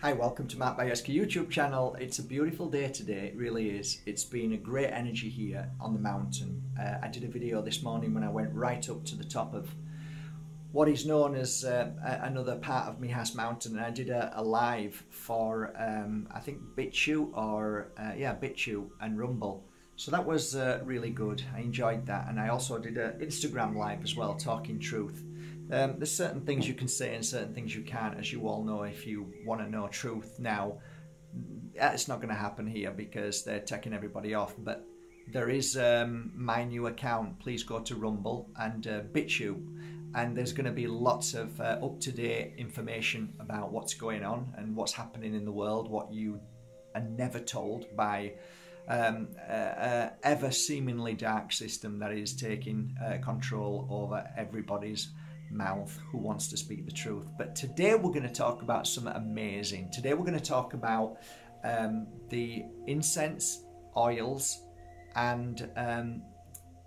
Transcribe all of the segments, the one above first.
Hi, welcome to Mark Bajerski YouTube channel. It's a beautiful day today, it really is. It's been a great energy here on the mountain. Uh, I did a video this morning when I went right up to the top of what is known as uh, another part of Mijas Mountain and I did a, a live for um, I think BitChute or uh, yeah BitChute and Rumble so that was uh, really good I enjoyed that and I also did an Instagram live as well talking truth um, there's certain things you can say and certain things you can't, as you all know. If you want to know truth now, it's not going to happen here because they're taking everybody off. But there is um, my new account. Please go to Rumble and uh, and there's going to be lots of uh, up-to-date information about what's going on and what's happening in the world, what you are never told by um, uh, uh, ever seemingly dark system that is taking uh, control over everybody's mouth who wants to speak the truth. But today we're going to talk about something amazing. Today we're going to talk about um, the incense oils and um,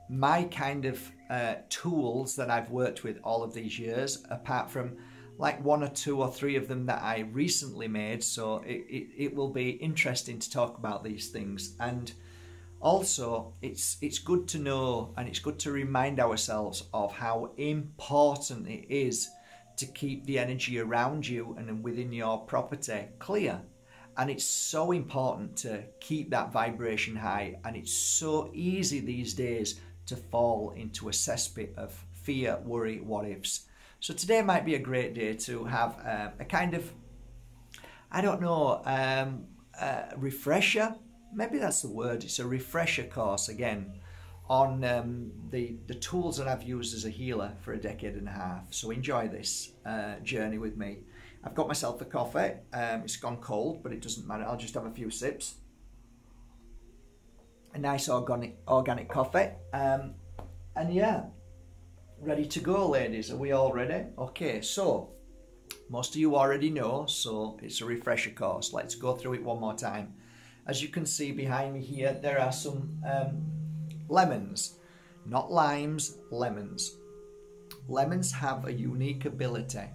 my kind of uh, tools that I've worked with all of these years, apart from like one or two or three of them that I recently made. So it, it, it will be interesting to talk about these things. And also, it's it's good to know and it's good to remind ourselves of how important it is to keep the energy around you and within your property clear. And it's so important to keep that vibration high. And it's so easy these days to fall into a cesspit of fear, worry, what ifs. So today might be a great day to have uh, a kind of, I don't know, um, refresher maybe that's the word, it's a refresher course again on um, the, the tools that I've used as a healer for a decade and a half. So enjoy this uh, journey with me. I've got myself a coffee. Um, it's gone cold, but it doesn't matter. I'll just have a few sips. A nice organic organic coffee. Um, and yeah, ready to go, ladies. Are we all ready? Okay, so most of you already know, so it's a refresher course. Let's go through it one more time. As you can see behind me here, there are some um, lemons, not limes, lemons. Lemons have a unique ability,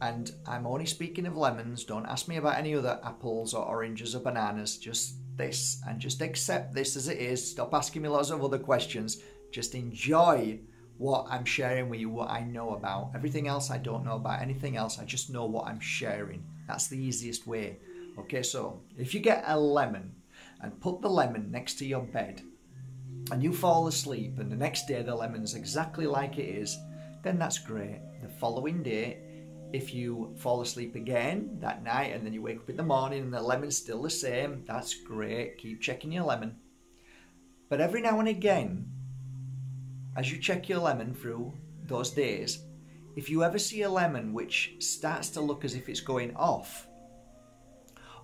and I'm only speaking of lemons. Don't ask me about any other apples or oranges or bananas, just this, and just accept this as it is. Stop asking me lots of other questions. Just enjoy what I'm sharing with you, what I know about. Everything else I don't know about, anything else, I just know what I'm sharing. That's the easiest way. Okay, so if you get a lemon and put the lemon next to your bed and you fall asleep and the next day the lemon's exactly like it is, then that's great. The following day, if you fall asleep again that night and then you wake up in the morning and the lemon's still the same, that's great. Keep checking your lemon. But every now and again, as you check your lemon through those days, if you ever see a lemon which starts to look as if it's going off,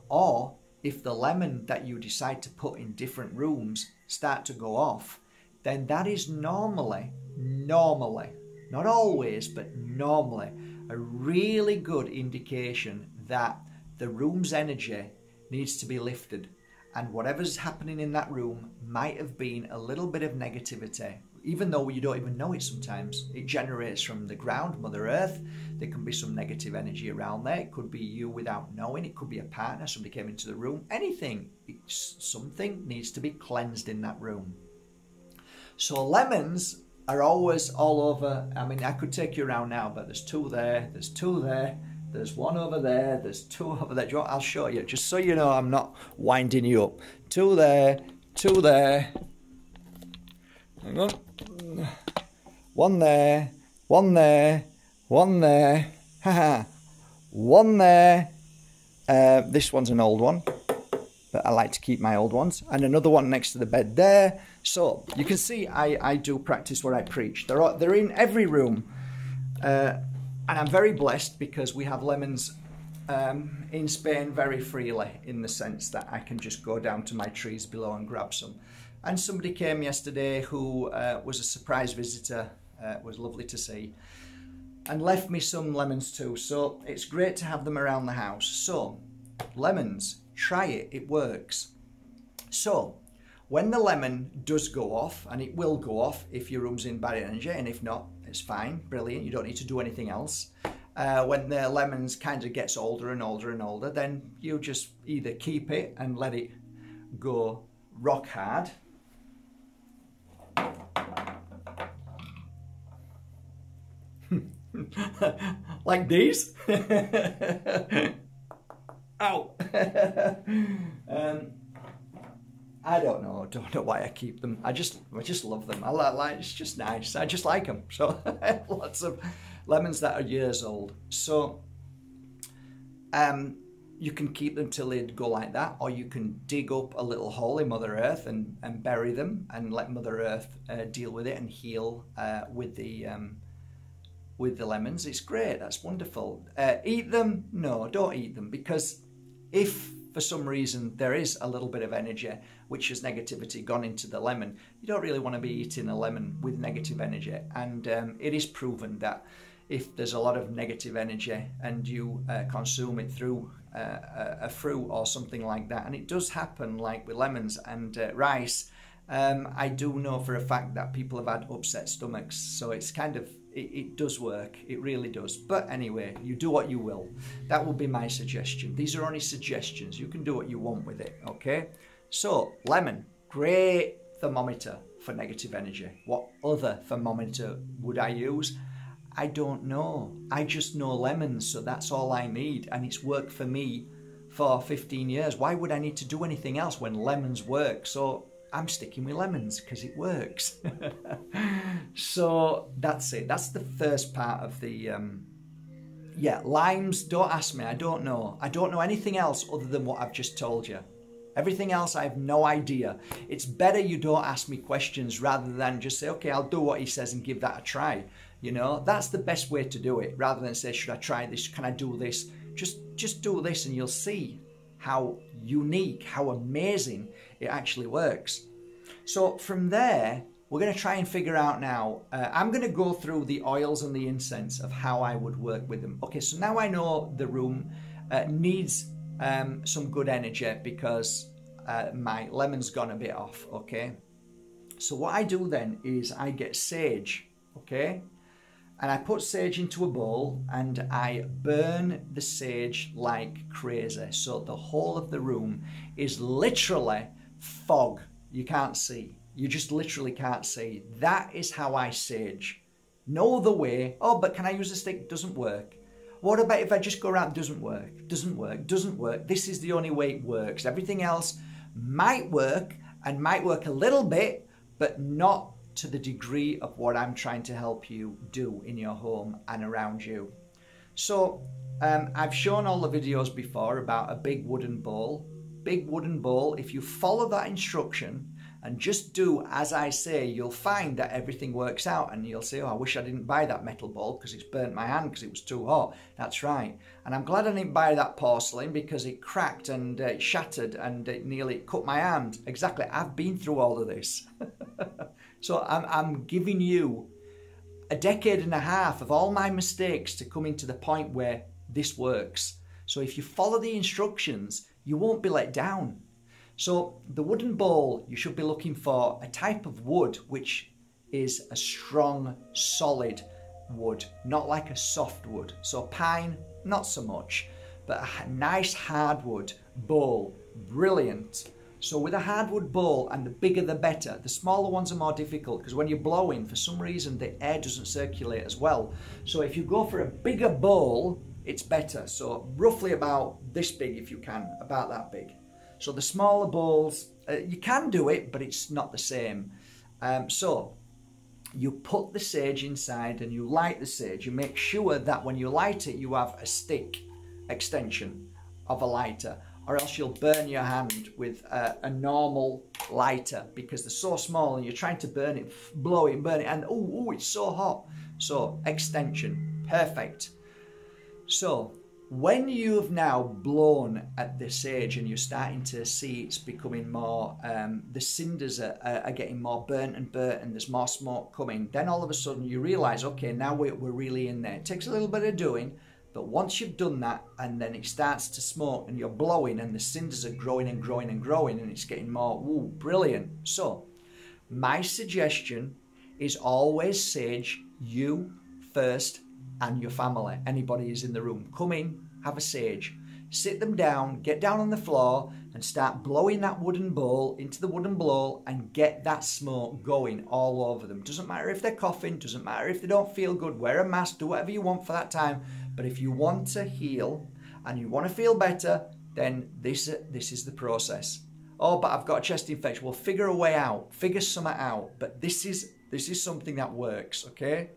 or if the lemon that you decide to put in different rooms start to go off, then that is normally, normally, not always, but normally, a really good indication that the room's energy needs to be lifted. And whatever's happening in that room might have been a little bit of negativity even though you don't even know it sometimes. It generates from the ground, Mother Earth. There can be some negative energy around there. It could be you without knowing. It could be a partner. Somebody came into the room. Anything. It's, something needs to be cleansed in that room. So lemons are always all over. I mean, I could take you around now, but there's two there. There's two there. There's one over there. There's two over there. I'll show you, just so you know I'm not winding you up. Two there. Two there. Hang on. One there, one there, one there, haha, one there. Uh, this one's an old one, but I like to keep my old ones. And another one next to the bed there. So you can see I, I do practice what I preach. They're, they're in every room. Uh, and I'm very blessed because we have lemons um, in Spain very freely in the sense that I can just go down to my trees below and grab some. And somebody came yesterday who uh, was a surprise visitor, uh, was lovely to see, and left me some lemons too. So it's great to have them around the house. So, lemons, try it, it works. So, when the lemon does go off, and it will go off if your room's in bad energy, and if not, it's fine, brilliant, you don't need to do anything else. uh, when the lemons kind of gets older and older and older, then you just either keep it and let it go rock hard. like these. Ow. um, I don't know. I Don't know why I keep them. I just, I just love them. I like. It's just nice. I just like them. So lots of lemons that are years old. So, um, you can keep them till they go like that, or you can dig up a little hole in Mother Earth and, and bury them and let Mother Earth uh, deal with it and heal uh, with the um, with the lemons. It's great. That's wonderful. Uh, eat them? No, don't eat them because if for some reason there is a little bit of energy which has negativity gone into the lemon, you don't really want to be eating a lemon with negative energy. And um, it is proven that if there's a lot of negative energy and you uh, consume it through uh, a fruit or something like that, and it does happen like with lemons and uh, rice. Um, I do know for a fact that people have had upset stomachs, so it's kind of it, it, does work. It really does. But anyway, you do what you will. That will be my suggestion. These are only suggestions. You can do what you want with it, okay? So, lemon, great thermometer for negative energy. What other thermometer would I use? I don't know. I just know lemons, so that's all I need. And it's worked for me for 15 years. Why would I need to do anything else when lemons work? So I'm sticking with lemons because it works. so that's it. That's the first part of the. Um, yeah, limes, don't ask me. I don't know. I don't know anything else other than what I've just told you. Everything else, I have no idea. It's better you don't ask me questions rather than just say, okay, I'll do what he says and give that a try. You know, that's the best way to do it rather than say, should I try this? Can I do this? Just, just do this and you'll see how unique, how amazing it actually works. So from there, we're going to try and figure out now. Uh, I'm going to go through the oils and the incense of how I would work with them. Okay, so now I know the room uh, needs um, some good energy because uh, my lemon's gone a bit off. Okay, so what I do then is I get sage. Okay, and I put sage into a bowl and I burn the sage like crazy. So the whole of the room is literally fog. You can't see. You just literally can't see. That is how I sage. No other way. Oh, but can I use a stick? Doesn't work. What about if I just go around? Doesn't work. Doesn't work. Doesn't work. This is the only way it works. Everything else might work and might work a little bit, but not to the degree of what I'm trying to help you do in your home and around you. So um, I've shown all the videos before about a big wooden bowl. Big wooden bowl, if you follow that instruction and just do as I say, you'll find that everything works out and you'll say, oh, I wish I didn't buy that metal bowl because it's burnt my hand because it was too hot. That's right. And I'm glad I didn't buy that porcelain because it cracked and uh, shattered and it nearly cut my hand. Exactly. I've been through all of this. So I'm, I'm giving you a decade and a half of all my mistakes to come into the point where this works. So if you follow the instructions, you won't be let down. So the wooden bowl, you should be looking for a type of wood which is a strong, solid wood, not like a soft wood. So pine, not so much, but a nice hardwood bowl, brilliant. So with a hardwood bowl, and the bigger the better, the smaller ones are more difficult because when you're blowing, for some reason, the air doesn't circulate as well. So if you go for a bigger bowl, it's better. So roughly about this big if you can, about that big. So the smaller bowls, uh, you can do it, but it's not the same. Um, so you put the sage inside and you light the sage. You make sure that when you light it, you have a stick extension of a lighter or else you'll burn your hand with a, a, normal lighter because they're so small and you're trying to burn it, blow it burn it and oh, oh, it's so hot. So extension, perfect. So when you've now blown at the sage and you're starting to see it's becoming more, um, the cinders are, are, getting more burnt and burnt and there's more smoke coming, then all of a sudden you realize, okay, now we're, we're really in there. It takes a little bit of doing, but once you've done that and then it starts to smoke and you're blowing and the cinders are growing and growing and growing and it's getting more, ooh, brilliant. So my suggestion is always sage you first and your family, anybody who's in the room. Come in, have a sage. Sit them down, get down on the floor, and start blowing that wooden bowl into the wooden bowl and get that smoke going all over them. Doesn't matter if they're coughing, doesn't matter if they don't feel good, wear a mask, do whatever you want for that time. But if you want to heal and you want to feel better, then this, this is the process. Oh, but I've got a chest infection. Well, figure a way out, figure something out. But this is this is something that works, okay?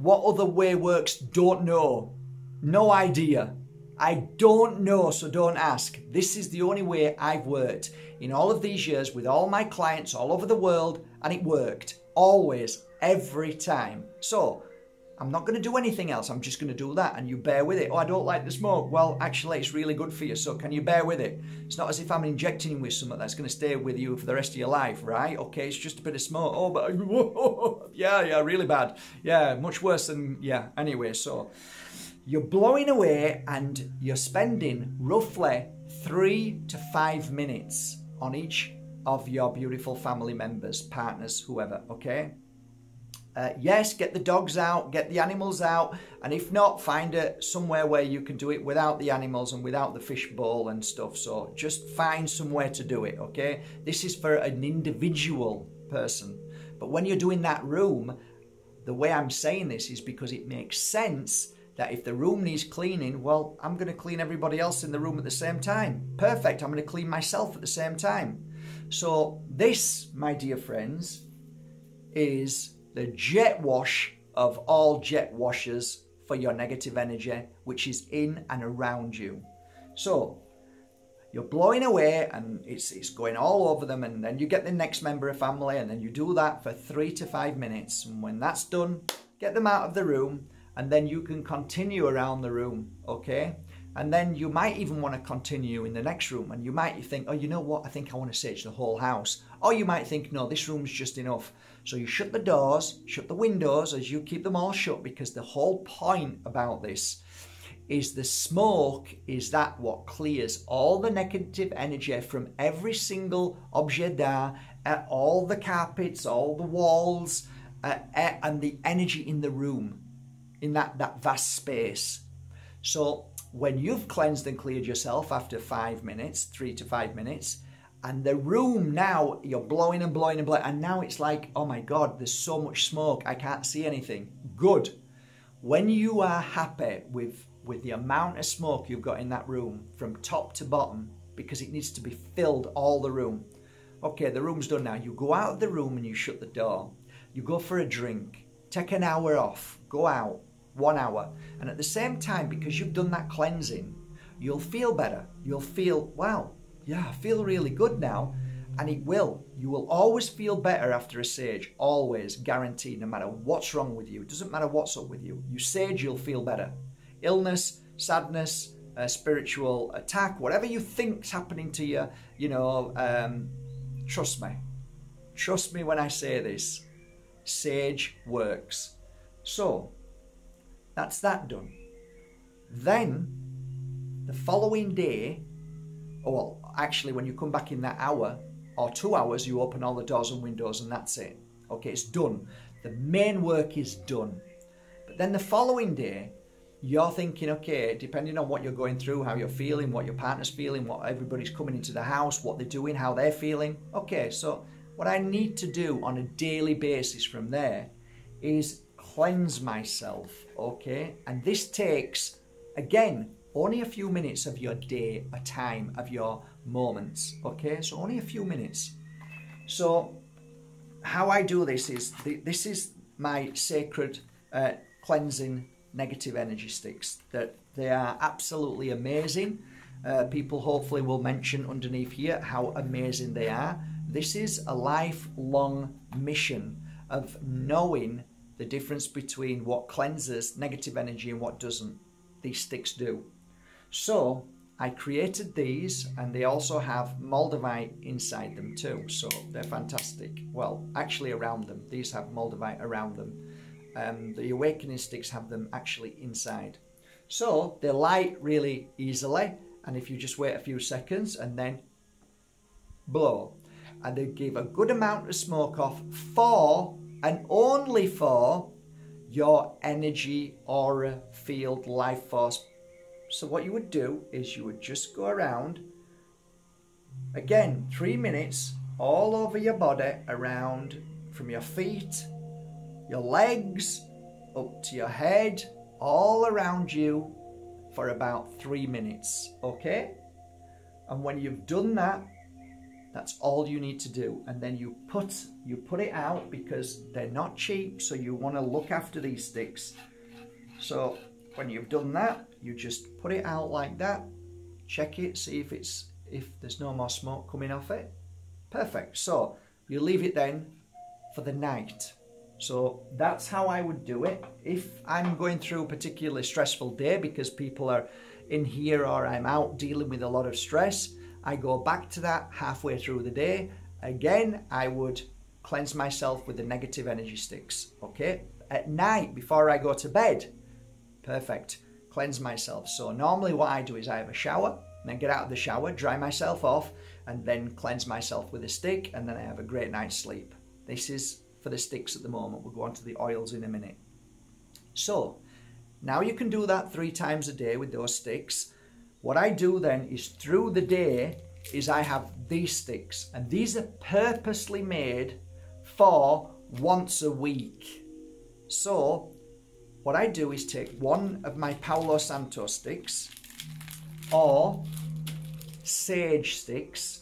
What other way works? Don't know. No idea. I don't know, so don't ask. This is the only way I've worked in all of these years with all my clients all over the world, and it worked always, every time. So, I'm not going to do anything else. I'm just going to do that, and you bear with it. Oh, I don't like the smoke. Well, actually, it's really good for you. So, can you bear with it? It's not as if I'm injecting you with something that's going to stay with you for the rest of your life, right? Okay, it's just a bit of smoke. Oh, but yeah, yeah, really bad. Yeah, much worse than yeah. Anyway, so you're blowing away, and you're spending roughly three to five minutes on each of your beautiful family members, partners, whoever. Okay. Uh, yes, get the dogs out, get the animals out, and if not, find it somewhere where you can do it without the animals and without the fish bowl and stuff. So just find somewhere to do it, okay? This is for an individual person. But when you're doing that room, the way I'm saying this is because it makes sense that if the room needs cleaning, well, I'm going to clean everybody else in the room at the same time. Perfect. I'm going to clean myself at the same time. So, this, my dear friends, is the jet wash of all jet washers for your negative energy, which is in and around you. So you're blowing away and it's, it's going all over them, and then you get the next member of family, and then you do that for three to five minutes. And when that's done, get them out of the room, and then you can continue around the room, okay? And then you might even want to continue in the next room, and you might think, oh, you know what? I think I want to search the whole house. Or you might think, no, this room's just enough. So you shut the doors, shut the windows as you keep them all shut because the whole point about this is the smoke is that what clears all the negative energy from every single objet d'art, uh, all the carpets, all the walls, uh, uh, and the energy in the room, in that, that vast space. So when you've cleansed and cleared yourself after five minutes, three to five minutes, and the room now you're blowing and blowing and blowing and now it's like oh my god there's so much smoke i can't see anything. Good. When you are happy with with the amount of smoke you've got in that room from top to bottom because it needs to be filled all the room. Okay the room's done now. You go out of the room and you shut the door. You go for a drink. Take an hour off. Go out. One hour. And at the same time because you've done that cleansing you'll feel better. You'll feel wow yeah, I feel really good now. And it will. You will always feel better after a sage. Always, guaranteed, no matter what's wrong with you. It doesn't matter what's up with you. You sage, you'll feel better. Illness, sadness, a spiritual attack, whatever you think's happening to you, you know, um, trust me. Trust me when I say this. Sage works. So, that's that done. Then, the following day, oh, well, actually, when you come back in that hour or two hours, you open all the doors and windows and that's it. Okay, it's done. The main work is done. But then the following day, you're thinking, okay, depending on what you're going through, how you're feeling, what your partner's feeling, what everybody's coming into the house, what they're doing, how they're feeling. Okay, so what I need to do on a daily basis from there is cleanse myself, okay? And this takes, again, only a few minutes of your day, a time of your moments. Okay, so only a few minutes. So, how I do this is this is my sacred uh, cleansing negative energy sticks. That they are absolutely amazing. Uh, people hopefully will mention underneath here how amazing they are. This is a lifelong mission of knowing the difference between what cleanses negative energy and what doesn't. These sticks do. So I created these and they also have Moldavite inside them too. So they're fantastic. Well, actually around them. These have Moldavite around them. Um, the awakening sticks have them actually inside. So they light really easily. And if you just wait a few seconds and then blow. And they give a good amount of smoke off for and only for your energy, aura, field, life force. So, what you would do is you would just go around again, three minutes all over your body, around from your feet, your legs, up to your head, all around you for about three minutes. Okay? And when you've done that, that's all you need to do. And then you put you put it out because they're not cheap, so you want to look after these sticks. So when you've done that, you just put it out like that, check it, see if it's if there's no more smoke coming off it. Perfect. So you leave it then for the night. So that's how I would do it. If I'm going through a particularly stressful day because people are in here or I'm out dealing with a lot of stress, I go back to that halfway through the day. Again, I would cleanse myself with the negative energy sticks. Okay, at night before I go to bed, perfect. Cleanse myself. So, normally, what I do is I have a shower, then get out of the shower, dry myself off, and then cleanse myself with a stick, and then I have a great night's sleep. This is for the sticks at the moment. We'll go on to the oils in a minute. So, now you can do that three times a day with those sticks. What I do then is through the day is I have these sticks and these are purposely made for once a week. So what I do is take one of my Palo Santo sticks or sage sticks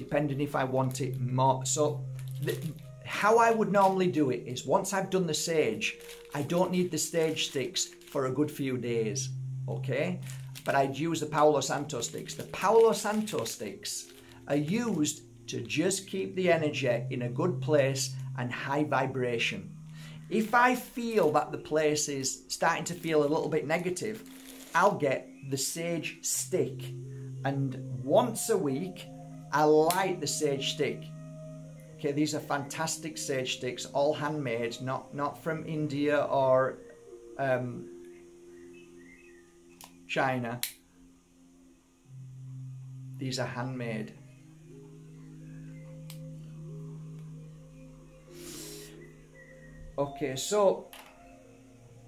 depending if I want it more. So the, how I would normally do it is once I've done the sage, I don't need the sage sticks for a good few days, okay? But I'd use the Palo Santo sticks. The Palo Santo sticks are used to just keep the energy in a good place and high vibration. If I feel that the place is starting to feel a little bit negative, I'll get the sage stick and once a week I light the sage stick Okay, these are fantastic sage sticks, all handmade, not not from India or um, China. These are handmade. Okay, so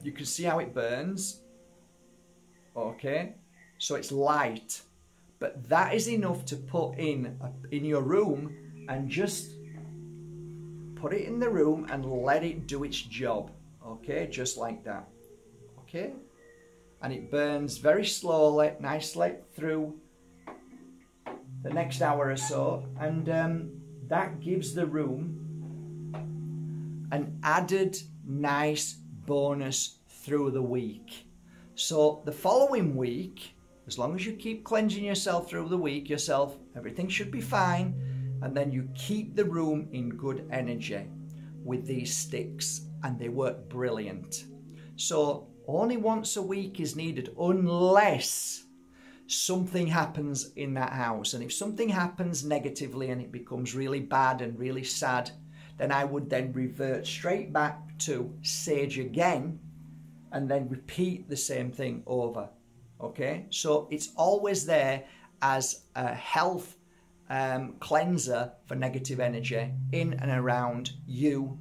you can see how it burns. Okay, so it's light, but that is enough to put in in your room and just put it in the room and let it do its job. Okay, just like that. Okay, and it burns very slowly, nicely through the next hour or so, and um, that gives the room an added nice bonus through the week. So the following week, as long as you keep cleansing yourself through the week yourself, everything should be fine and then you keep the room in good energy with these sticks and they work brilliant. So only once a week is needed unless something happens in that house. And if something happens negatively and it becomes really bad and really sad, then I would then revert straight back to sage again and then repeat the same thing over. Okay, so it's always there as a health um, cleanser for negative energy in and around you.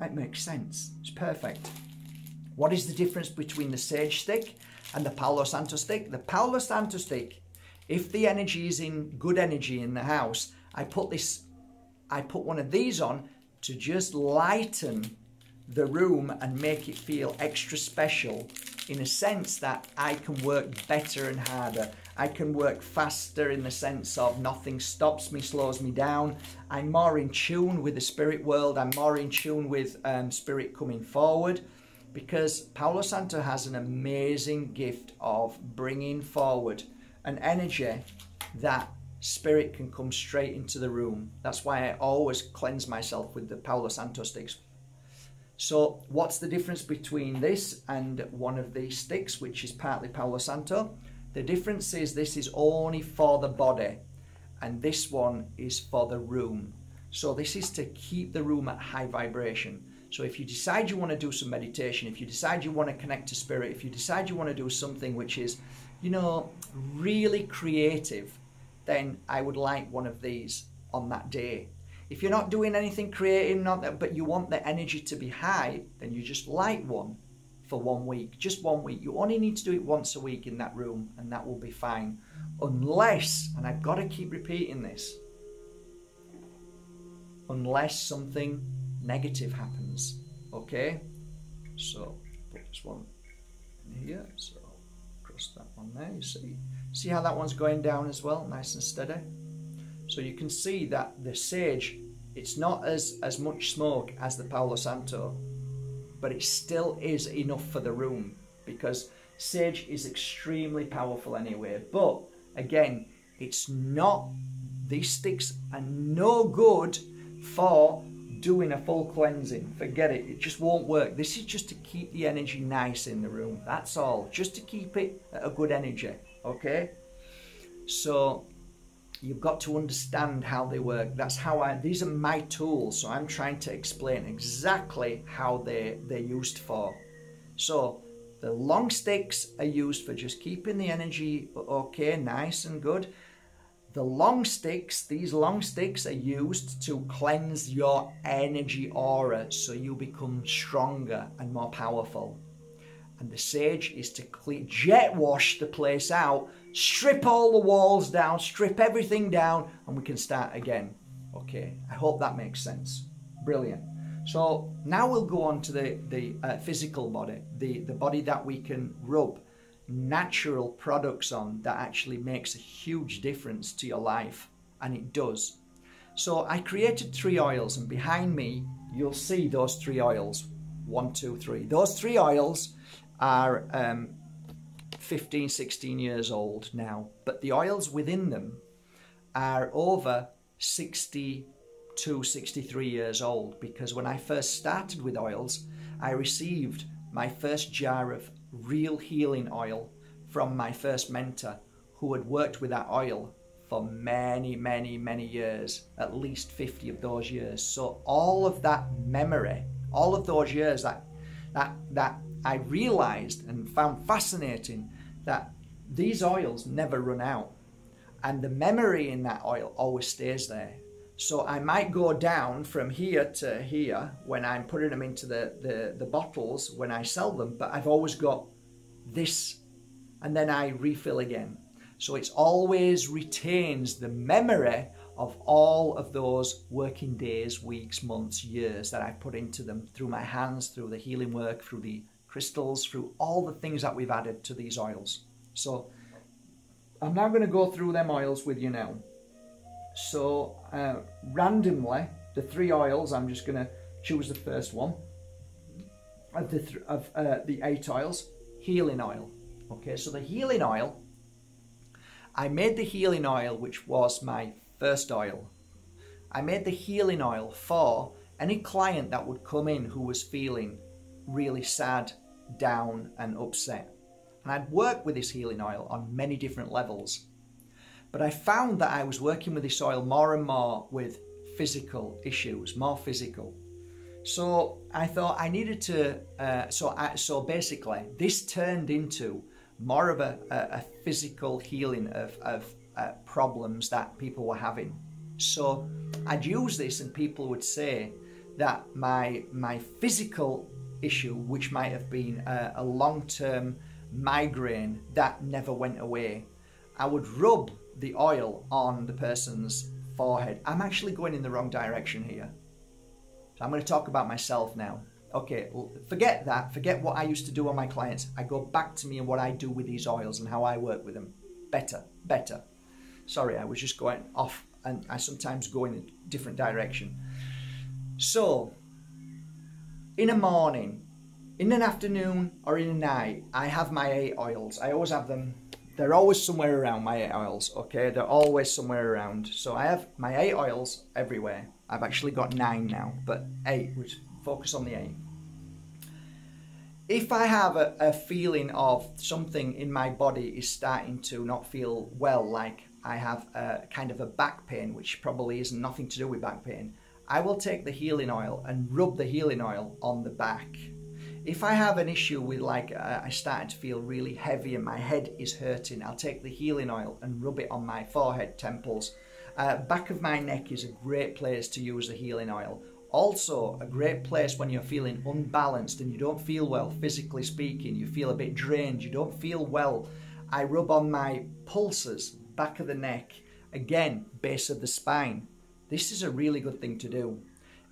That makes sense. It's perfect. What is the difference between the sage stick and the Palo Santo stick? The Palo Santo stick, if the energy is in good energy in the house, I put this, I put one of these on to just lighten the room and make it feel extra special in a sense that I can work better and harder. I can work faster in the sense of nothing stops me, slows me down. I'm more in tune with the spirit world. I'm more in tune with um, spirit coming forward because Palo Santo has an amazing gift of bringing forward an energy that spirit can come straight into the room. That's why I always cleanse myself with the Palo Santo sticks so what's the difference between this and one of these sticks, which is partly Palo Santo? The difference is this is only for the body and this one is for the room. So this is to keep the room at high vibration. So if you decide you want to do some meditation, if you decide you want to connect to spirit, if you decide you want to do something which is, you know, really creative, then I would like one of these on that day. If you're not doing anything creative, not that, but you want the energy to be high, then you just light one for one week, just one week. You only need to do it once a week in that room, and that will be fine. Unless, and I've got to keep repeating this, unless something negative happens. Okay? So, put this one in here. So, cross that one there. You see, see how that one's going down as well, nice and steady. So you can see that the sage, it's not as as much smoke as the Palo Santo, but it still is enough for the room because sage is extremely powerful anyway. But again, it's not. These sticks are no good for doing a full cleansing. Forget it, it just won't work. This is just to keep the energy nice in the room. That's all, just to keep it at a good energy, okay? So you've got to understand how they work. That's how I, these are my tools. So I'm trying to explain exactly how they, they're used for. So the long sticks are used for just keeping the energy okay, nice and good. The long sticks, these long sticks are used to cleanse your energy aura so you become stronger and more powerful. And the sage is to clean, jet wash the place out, strip all the walls down, strip everything down, and we can start again. Okay, I hope that makes sense. Brilliant. So now we'll go on to the, the uh, physical body, the, the body that we can rub natural products on that actually makes a huge difference to your life. And it does. So I created three oils, and behind me, you'll see those three oils. One, two, three. Those three oils are um, 15, 16 years old now, but the oils within them are over 62, 63 years old because when I first started with oils, I received my first jar of real healing oil from my first mentor who had worked with that oil for many, many, many years, at least 50 of those years. So all of that memory, all of those years that that that I realized and found fascinating that these oils never run out. And the memory in that oil always stays there. So I might go down from here to here when I'm putting them into the, the, the bottles when I sell them, but I've always got this and then I refill again. So it always retains the memory of all of those working days, weeks, months, years that I've put into them through my hands, through the healing work, through the crystals, through all the things that we've added to these oils. So I'm now going to go through them oils with you now. So uh, randomly, the three oils, I'm just going to choose the first one of the, th of, uh, the eight oils, healing oil. Okay, so the healing oil, I made the healing oil, which was my first oil. I made the healing oil for any client that would come in who was feeling really sad, down, and upset. And I'd worked with this healing oil on many different levels. But I found that I was working with this oil more and more with physical issues, more physical. So I thought I needed to. Uh, so I, so basically, this turned into more of a, a, a physical healing of, of uh, problems that people were having. So I'd use this, and people would say that my my physical issue, which might have been a, a long term migraine that never went away, I would rub the oil on the person's forehead. I'm actually going in the wrong direction here. So I'm going to talk about myself now. Okay, forget that. Forget what I used to do on my clients. I go back to me and what I do with these oils and how I work with them. Better, better. Sorry, I was just going off and I sometimes go in a different direction. So, in a morning, in an afternoon, or in a night, I have my eight oils. I always have them. They're always somewhere around my eight oils okay? They're always somewhere around. So i have my eight oils everywhere. I've actually got nine now but eight which focus on the eight. If i have a, a feeling of something in my body is starting to not feel well like i have a kind of a back pain which probably is nothing to do with back pain i will take the healing oil and rub the healing oil on the back if I have an issue with like uh, I started to feel really heavy and my head is hurting, I'll take the healing oil and rub it on my forehead, temples, Uh, back of my neck is a great place to use the healing oil. Also, a great place when you're feeling unbalanced and you don't feel well, physically speaking, you feel a bit drained, you don't feel well. I rub on my pulses, back of the neck, again, base of the spine. This is a really good thing to do.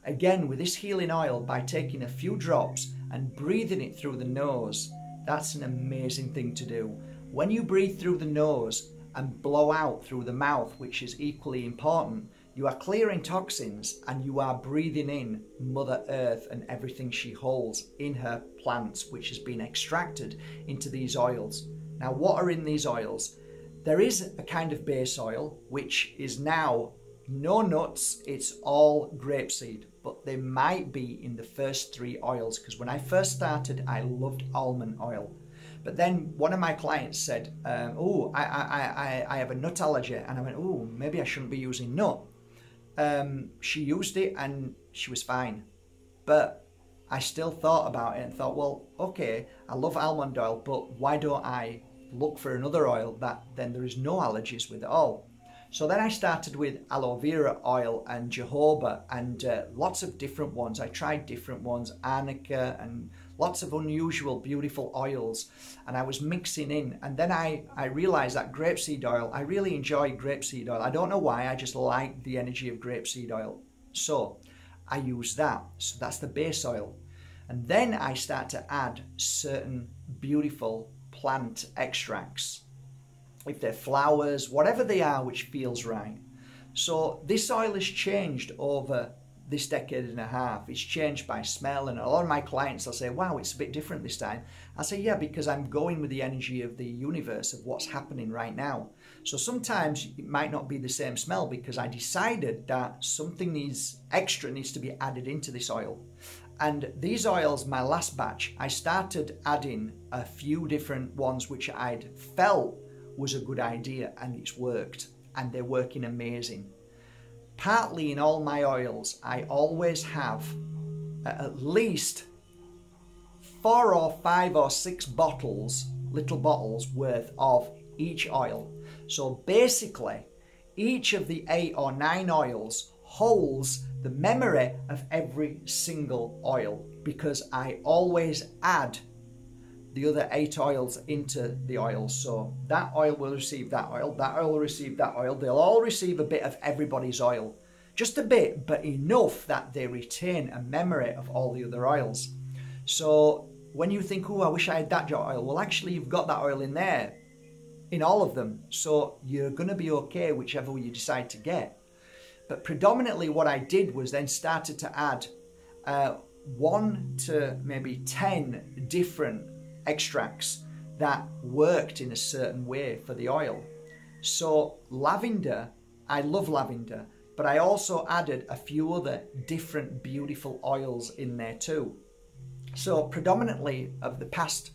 Again, with this healing oil, by taking a few drops and breathing it through the nose, that's an amazing thing to do. When you breathe through the nose and blow out through the mouth, which is equally important, you are clearing toxins and you are breathing in Mother Earth and everything she holds in her plants, which has been extracted into these oils. Now, what are in these oils? There is a kind of base oil, which is now no nuts, it's all grapeseed, but they might be in the first three oils because when I first started, I loved almond oil. But then one of my clients said, um, "Oh, I, I, I, I have a nut allergy," and I went, "Oh, maybe I shouldn't be using nut." um, she used it and she was fine. But I still thought about it and thought, well, okay, I love almond oil, but why don't I look for another oil that then there is no allergies with at all? So then I started with aloe vera oil and jojoba and uh, lots of different ones. I tried different ones, arnica and lots of unusual, beautiful oils, and I was mixing in. And then I, I realized that grapeseed oil, I really enjoy grapeseed oil. I don't know why, I just like the energy of grapeseed oil. So I use that. So that's the base oil. And then I start to add certain beautiful plant extracts. If they're flowers, whatever they are, which feels right. So this oil has changed over this decade and a half. It's changed by smell, and a lot of my clients will say, "Wow, it's a bit different this time." I say, "Yeah, because I'm going with the energy of the universe of what's happening right now." So sometimes it might not be the same smell because I decided that something needs extra needs to be added into this oil. And these oils, my last batch, I started adding a few different ones which I'd felt was a good idea, and it's worked, and they're working amazing partly in all my oils, I always have at least four or five or six bottles, little bottles worth of each oil. So basically, each of the eight or nine oils holds the memory of every single oil because I always add the other eight oils into the oil. So that oil will receive that oil, that oil will receive that oil. They'll all receive a bit of everybody's oil. Just a bit, but enough that they retain a memory of all the other oils. So when you think, oh, I wish I had that jar oil, well, actually, you've got that oil in there, in all of them. So you're going to be okay whichever you decide to get. But predominantly, what I did was then started to add uh, one to maybe 10 different extracts that worked in a certain way for the oil. So, lavender, I love lavender, but I also added a few other different beautiful oils in there too. So, predominantly of the past,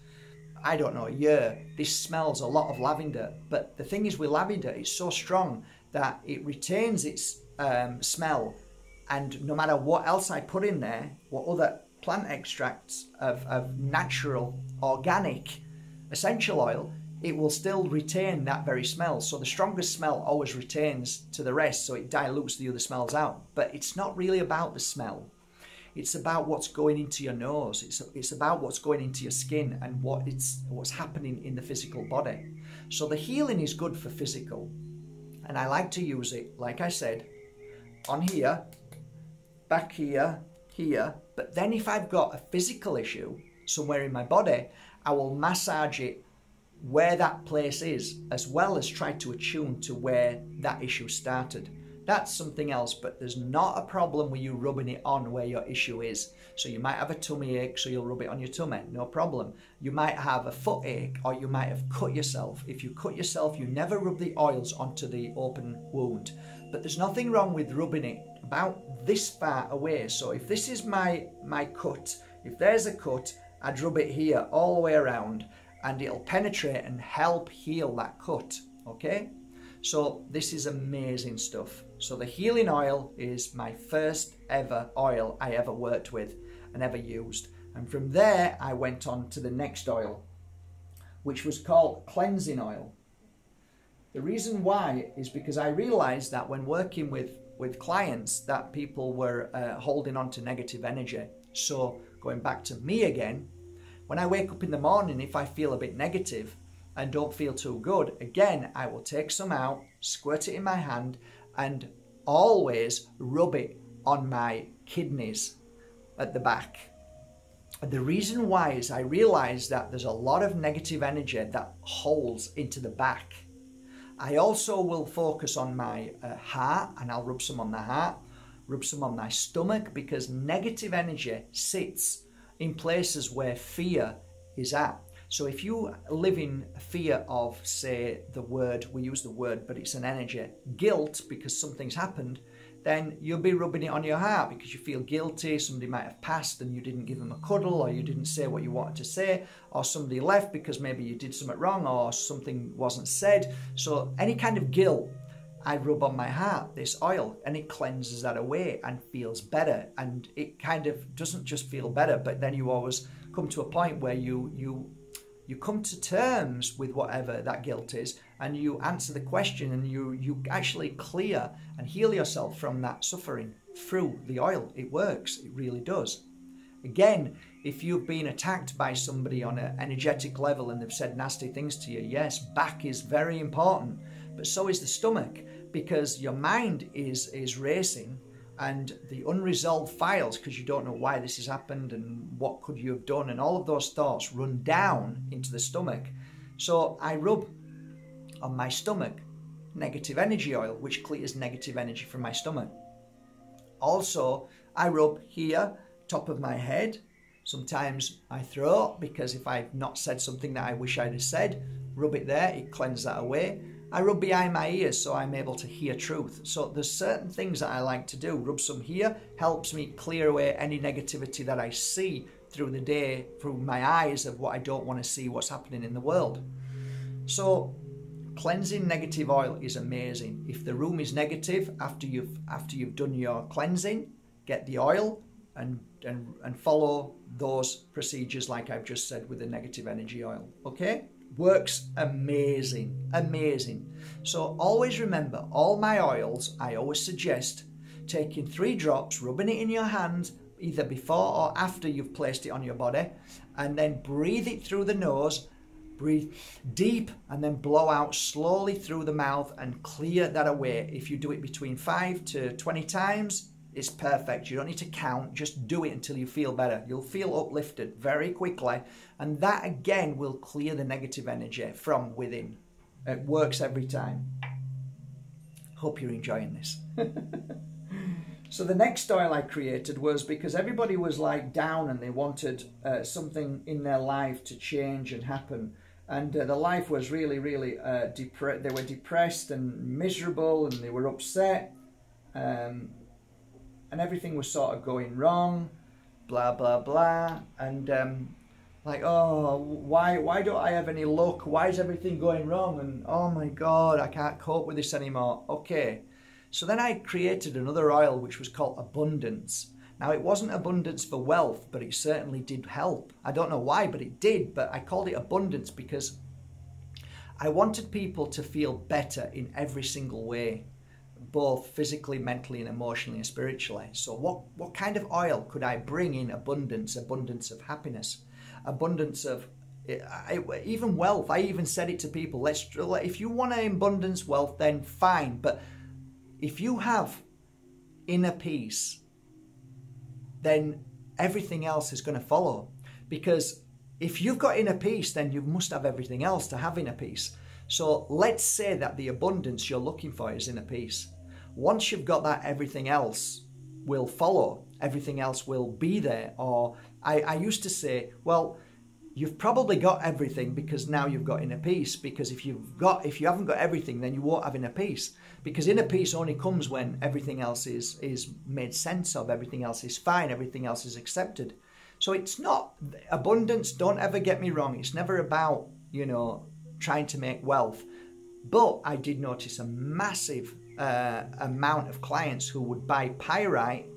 I don't know, year, this smells a lot of lavender. But the thing is with lavender, it's so strong that it retains its um, smell. And no matter what else I put in there, what other plant extracts of, of natural, organic, essential oil, it will still retain that very smell. So the strongest smell always retains to the rest, so it dilutes the other smells out. But it's not really about the smell. It's about what's going into your nose. It's, it's about what's going into your skin and what it's what's happening in the physical body. So the healing is good for physical. And I like to use it, like I said, on here, back here, here. But then if I've got a physical issue somewhere in my body, I will massage it where that place is, as well as try to attune to where that issue started. That's something else, but there's not a problem with you rubbing it on where your issue is. So you might have a tummy ache, so you'll rub it on your tummy, no problem. You might have a foot ache, or you might have cut yourself. If you cut yourself, you never rub the oils onto the open wound. But there's nothing wrong with rubbing it about this far away. So if this is my, my cut, if there's a cut, I'd rub it here all the way around and it'll penetrate and help heal that cut, okay? So this is amazing stuff. So the healing oil is my first ever oil I ever worked with and ever used. And from there, I went on to the next oil, which was called cleansing oil. The reason why is because I realized that when working with, with clients that people were uh, holding on to negative energy. So going back to me again, when I wake up in the morning, if I feel a bit negative and don't feel too good, again, I will take some out, squirt it in my hand, and always rub it on my kidneys at the back. The reason why is I realize that there's a lot of negative energy that holds into the back. I also will focus on my uh, heart and I'll rub some on the heart, rub some on my stomach because negative energy sits in places where fear is at. So if you live in fear of, say, the word, we use the word, but it's an energy, guilt because something's happened, then you'll be rubbing it on your heart because you feel guilty. Somebody might have passed and you didn't give them a cuddle, or you didn't say what you wanted to say, or somebody left because maybe you did something wrong, or something wasn't said. So, any kind of guilt, I rub on my heart this oil and it cleanses that away and feels better. And it kind of doesn't just feel better, but then you always come to a point where you, you, you come to terms with whatever that guilt is and you answer the question and you you actually clear and heal yourself from that suffering through the oil. It works. It really does. Again if you've been attacked by somebody on an energetic level and they've said nasty things to you yes back is very important but so is the stomach because your mind is is racing and the unresolved files because you don't know why this has happened and what could you have done and all of those thoughts run down into the stomach. So i rub on my stomach negative energy oil, which clears negative energy from my stomach. Also, I rub here, top of my head, sometimes my throat, because if I've not said something that I wish I'd have said, rub it there, it cleanses that away. I rub behind my ears so I'm able to hear truth. So there's certain things that I like to do. Rub some here helps me clear away any negativity that I see through the day through my eyes of what I don't want to see what's happening in the world. So cleansing negative oil is amazing. If the room is negative after you've after you've done your cleansing, get the oil and and, and follow those procedures like I've just said with the negative energy oil. Okay? Works amazing. Amazing. So always remember all my oils, I always suggest taking three drops, rubbing it in your hand either before or after you've placed it on your body, and then breathe it through the nose Breathe deep and then blow out slowly through the mouth and clear that away. If you do it between 5 to 20 times, it's perfect. You don't need to count, just do it until you feel better. You'll feel uplifted very quickly, and that again will clear the negative energy from within. It works every time. Hope you're enjoying this. so the next oil I created was because everybody was like down and they wanted uh, something in their life to change and happen and uh, the life was really, really uh, depressed. They were depressed and miserable, and they were upset, um, and everything was sort of going wrong, blah blah blah, and um, like, oh, why why don't I have any luck? Why is everything going wrong? And oh my God, I can't cope with this anymore. Okay, so then I created another oil which was called Abundance now, it wasn't abundance for wealth, but it certainly did help. I don't know why, but it did. But I called it abundance because I wanted people to feel better in every single way, both physically, mentally, and emotionally and spiritually. So, what, what kind of oil could I bring in abundance? Abundance of happiness, abundance of I, even wealth. I even said it to people. Let's if you want an abundance wealth, then fine. But if you have inner peace then everything else is going to follow. Because if you've got inner peace, then you must have everything else to have inner peace. So let's say that the abundance you're looking for is inner peace. Once you've got that, everything else will follow. Everything else will be there. Or I, I used to say, well, you've probably got everything because now you've got inner peace. Because if you've got, if you haven't got everything, then you won't have inner peace. Because inner peace only comes when everything else is is made sense of, everything else is fine, everything else is accepted. So it's not abundance. Don't ever get me wrong. It's never about you know trying to make wealth. But I did notice a massive uh, amount of clients who would buy pyrite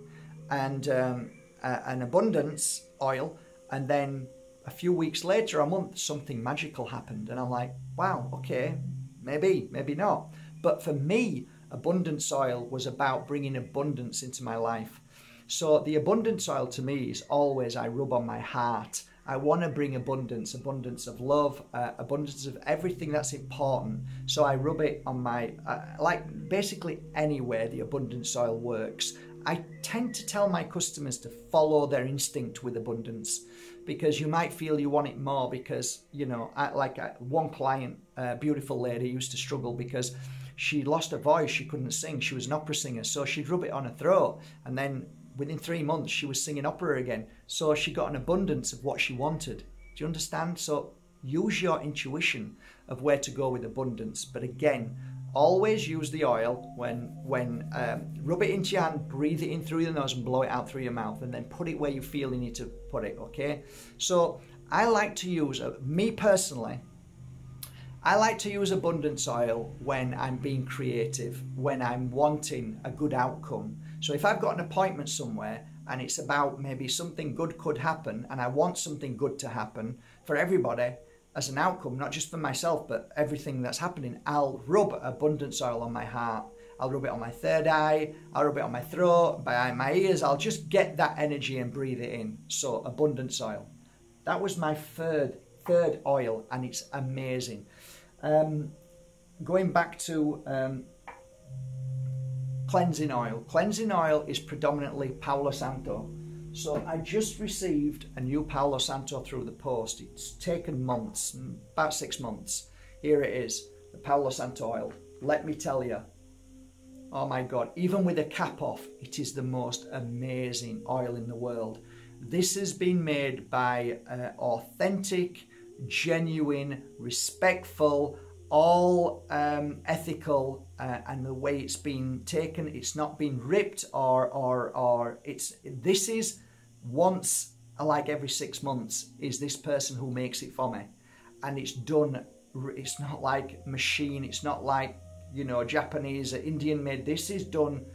and um, uh, an abundance oil and then a few weeks later, a month, something magical happened. And I'm like, wow, okay, Maybe, maybe not. But for me, abundance oil was about bringing abundance into my life. So the abundance oil to me is always I rub on my heart. I want to bring abundance, abundance of love, uh, abundance of everything that's important. So I rub it on my, uh, like basically anywhere the abundance oil works. I tend to tell my customers to follow their instinct with abundance because you might feel you want it more because, you know, I, like I, one client, a beautiful lady, used to struggle because she lost her voice, she couldn't sing, she was an opera singer, so she'd rub it on her throat and then within three months she was singing opera again. So she got an abundance of what she wanted. Do you understand? So use your intuition of where to go with abundance. But again, always use the oil when when um, rub it into your hand, breathe it in through your nose and blow it out through your mouth, and then put it where you feel you need to put it. Okay. So I like to use uh, me personally. I like to use abundance oil when I'm being creative, when I'm wanting a good outcome. So if I've got an appointment somewhere and it's about maybe something good could happen and I want something good to happen for everybody as an outcome, not just for myself, but everything that's happening, I'll rub abundance oil on my heart. I'll rub it on my third eye, I'll rub it on my throat, behind my ears. I'll just get that energy and breathe it in. So abundance oil. That was my third third oil and it's amazing. Um, going back to um, cleansing oil. Cleansing oil is predominantly Palo Santo. So I just received a new Palo Santo through the post. It's taken months, about six months. Here it is, the Palo Santo oil. Let me tell you, oh my God, even with a cap off, it is the most amazing oil in the world. This has been made by uh, authentic, genuine, respectful, all um, ethical uh, and the way it's been taken it's not been ripped or or or it's this is once like every six months is this person who makes it for me. And it's done it's not like machine it's not like you know japanese or indian made. This is done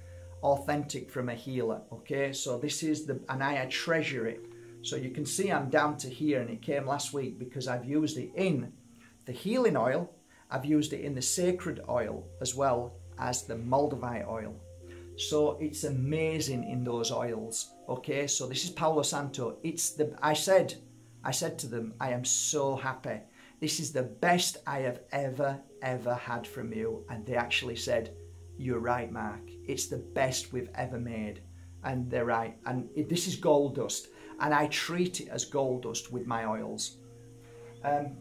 authentic from a healer okay? So this is the and i treasure it. So you can see i'm down to here and it came last week because i've used it in the healing oil I've used it in the sacred oil as well as the Moldavite oil. So it's amazing in those oils. Okay, so this is Palo Santo. It's the I said, I said to them, I am so happy. This is the best I have ever, ever had from you. And they actually said, You're right, Mark. It's the best we've ever made. And they're right. And it, this is gold dust. And I treat it as gold dust with my oils. Um,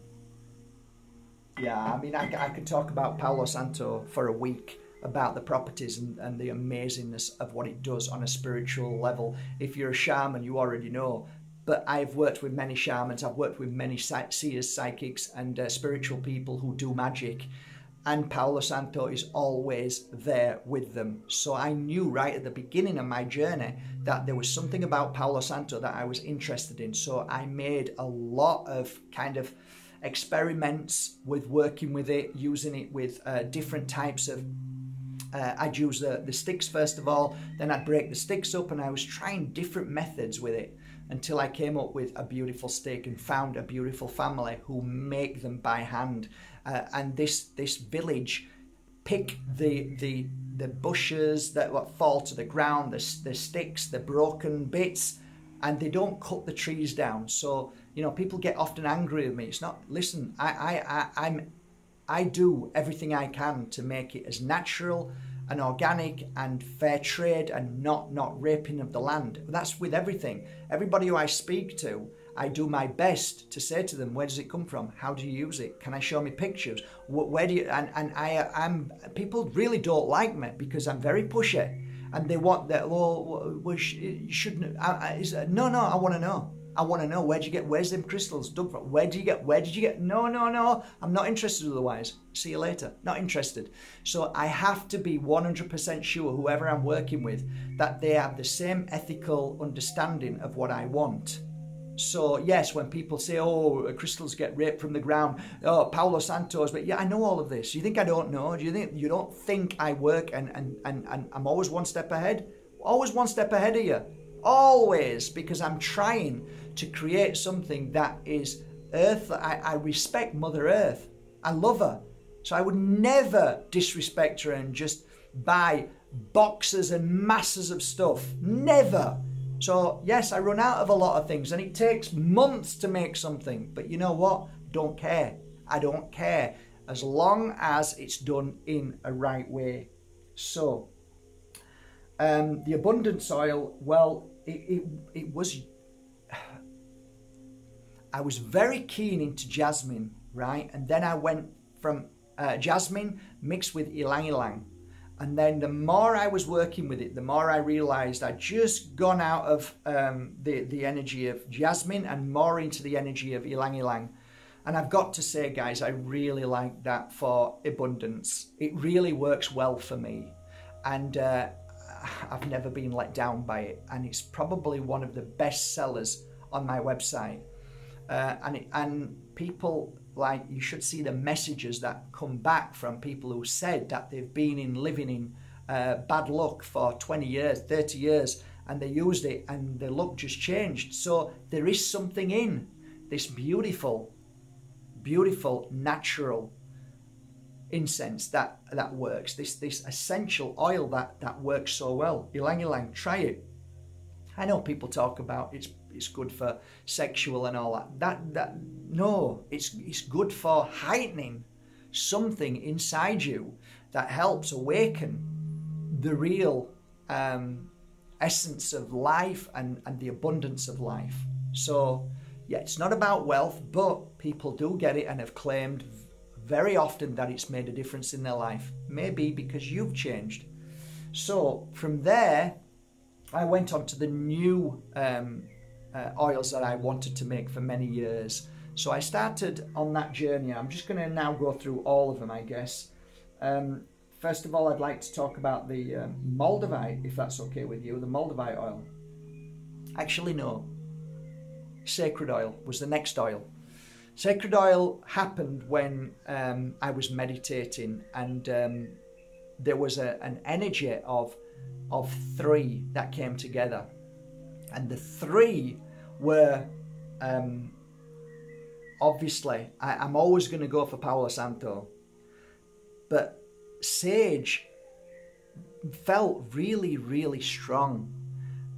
yeah, I mean, I, I could talk about Palo Santo for a week about the properties and, and the amazingness of what it does on a spiritual level. If you're a shaman, you already know. But I've worked with many shamans, I've worked with many seers, psychics, and uh, spiritual people who do magic. And Palo Santo is always there with them. So I knew right at the beginning of my journey that there was something about Palo Santo that I was interested in. So I made a lot of kind of experiments with working with it, using it with uh, different types of. Uh, I'd use the, the sticks first of all, then I'd break the sticks up, and I was trying different methods with it until I came up with a beautiful stick and found a beautiful family who make them by hand. Uh, and this this village pick the the the bushes that fall to the ground, the, the sticks, the broken bits, and they don't cut the trees down. So you know, people get often angry with me. It's not. Listen, I, I, I I'm, I do everything I can to make it as natural and organic and fair trade and not not raping of the land. That's with everything. Everybody who I speak to, I do my best to say to them, where does it come from? How do you use it? Can I show me pictures? Where do you? And and I I'm people really don't like me because I'm very pushy, and they want that. Oh, well, shouldn't. I, I, no, no. I want to know. I want to know where'd you get where's them crystals dug from? Where do you get where did you get? No, no, no. I'm not interested otherwise. See you later. Not interested. So I have to be 100% sure whoever I'm working with that they have the same ethical understanding of what I want. So yes, when people say, "Oh, uh, crystals get raped from the ground," oh, Paulo Santos, but yeah, I know all of this. You think I don't know? Do you think you don't think I work and and and, and I'm always one step ahead? Always one step ahead of you. Always, because I'm trying to create something that is earth. I, I respect Mother Earth. I love her. So I would never disrespect her and just buy boxes and masses of stuff. Never. So, yes, I run out of a lot of things and it takes months to make something. But you know what? Don't care. I don't care as long as it's done in a right way. So, um, the abundance oil, well, it, it, it was. I was very keen into jasmine, right? And then I went from uh, jasmine mixed with ylang ylang and then the more I was working with it, the more I realized I'd just gone out of um, the, the energy of jasmine and more into the energy of ylang ylang. And I've got to say, guys, I really like that for abundance. It really works well for me. And uh, I've never been let down by it. And it's probably one of the best sellers on my website. Uh, and, it, and people like you should see the messages that come back from people who said that they've been in living in uh, bad luck for 20 years 30 years and they used it and their luck just changed. So there is something in this beautiful beautiful natural incense that that works this this essential oil that that works so well. Ylang ylang try it. I know people talk about it's it's good for sexual and all that. That that no, it's it's good for heightening something inside you that helps awaken the real um, essence of life and, and the abundance of life. So yeah, it's not about wealth, but people do get it and have claimed very often that it's made a difference in their life. Maybe because you've changed. So from there, I went on to the new um, uh, oils that I wanted to make for many years. So I started on that journey. I'm just going to now go through all of them, I guess. Um, first of all, I'd like to talk about the um, Moldavite, if that's okay with you, the Moldavite oil. Actually, no. Sacred oil was the next oil. Sacred oil happened when um, I was meditating, and um, there was a, an energy of of three that came together, and the three were um, obviously I, am always going to go for Paolo Santo, but sage felt really, really strong,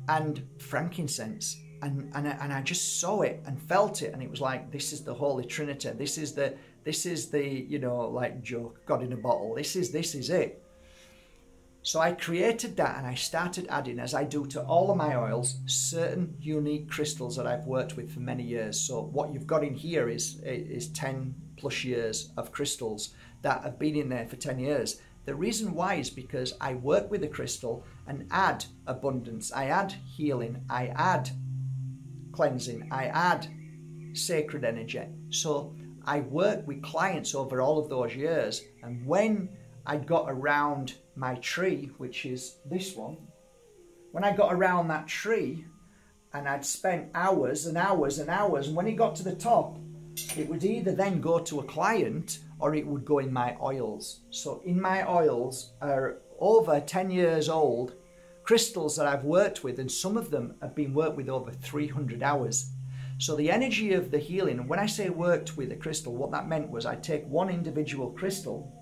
and frankincense. And, and, and I just saw it and felt it, and it was like this is the Holy Trinity. This is the this is the you know like joke God in a bottle. This is this is it. So I created that and I started adding, as I do to all of my oils, certain unique crystals that I've worked with for many years. So what you've got in here is, is 10 plus years of crystals that have been in there for 10 years. The reason why is because I work with the crystal and add abundance, I add healing, I add cleansing, I add sacred energy. So I work with clients over all of those years. And when I got around my tree, which is this one, when I got around that tree and I'd spent hours and hours and hours, and when it got to the top, it would either then go to a client or it would go in my oils. So in my oils are over 10 years old crystals that I've worked with, and some of them have been worked with over 300 hours. So the energy of the healing, when I say worked with a crystal, what that meant was I'd take one individual crystal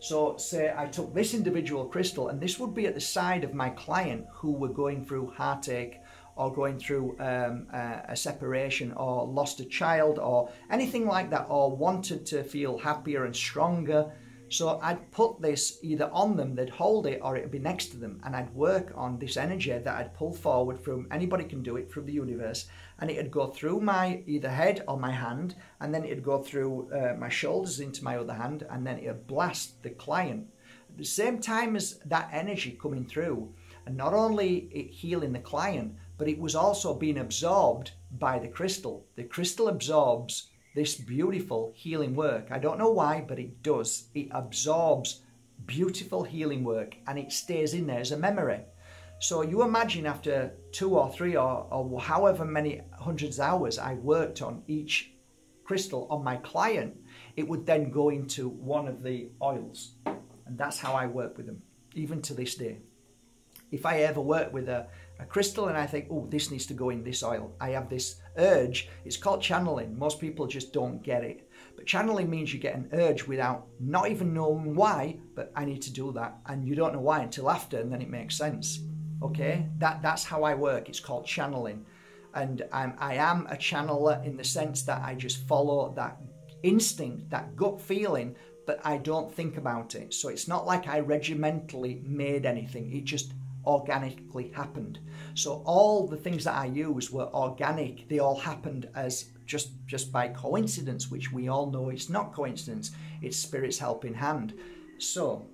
so say I took this individual crystal and this would be at the side of my client who were going through heartache or going through um, a, a, separation or lost a child or anything like that or wanted to feel happier and stronger so I'd put this either on them, they'd hold it, or it'd be next to them, and I'd work on this energy that I'd pull forward from anybody can do it from the universe, and it'd go through my either head or my hand, and then it'd go through uh, my shoulders into my other hand, and then it'd blast the client. At the same time as that energy coming through, and not only it healing the client, but it was also being absorbed by the crystal. The crystal absorbs this beautiful healing work. I don't know why, but it does. It absorbs beautiful healing work and it stays in there as a memory. So you imagine after two or three or, or however many hundreds of hours I worked on each crystal on my client, it would then go into one of the oils. And that's how I work with them, even to this day. If I ever work with a, a crystal and I think, oh, this needs to go in this oil, I have this urge. It's called channeling. Most people just don't get it. But channeling means you get an urge without not even knowing why, but I need to do that. And you don't know why until after, and then it makes sense. Okay? That, that's how I work. It's called channeling. And I'm, I am a channeler in the sense that I just follow that instinct, that gut feeling, but I don't think about it. So it's not like I regimentally made anything. It just organically happened. So all the things that I used were organic. They all happened as just just by coincidence, which we all know it's not coincidence. It's spirit's helping hand. So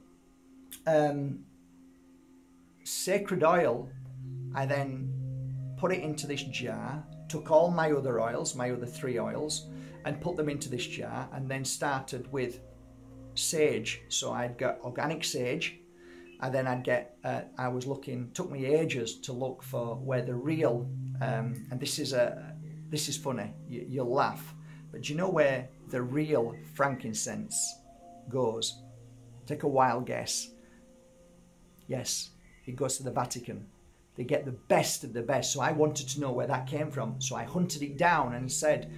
um, sacred oil, I then put it into this jar, took all my other oils, my other three oils, and put them into this jar, and then started with sage. So I'd got organic sage, and then I'd get, uh, I was looking, took me ages to look for where the real, um, and this is a, this is funny, you, you'll laugh, but do you know where the real frankincense goes? Take a wild guess. Yes, it goes to the Vatican. They get the best of the best. So I wanted to know where that came from. So I hunted it down and said,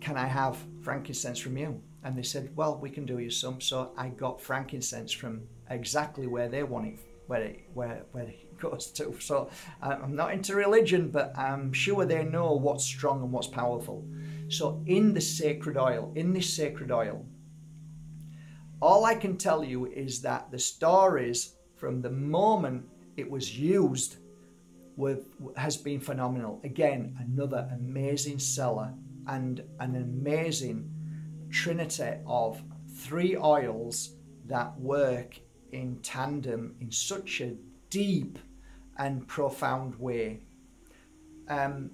Can I have frankincense from you? And they said, Well, we can do you some. So I got frankincense from exactly where they want it, where it, where, where it goes to. So uh, I'm not into religion, but I'm sure they know what's strong and what's powerful. So in the sacred oil, in this sacred oil, all I can tell you is that the stories from the moment it was used with, has been phenomenal. Again, another amazing seller and an amazing trinity of three oils that work in tandem in such a deep and profound way. Um,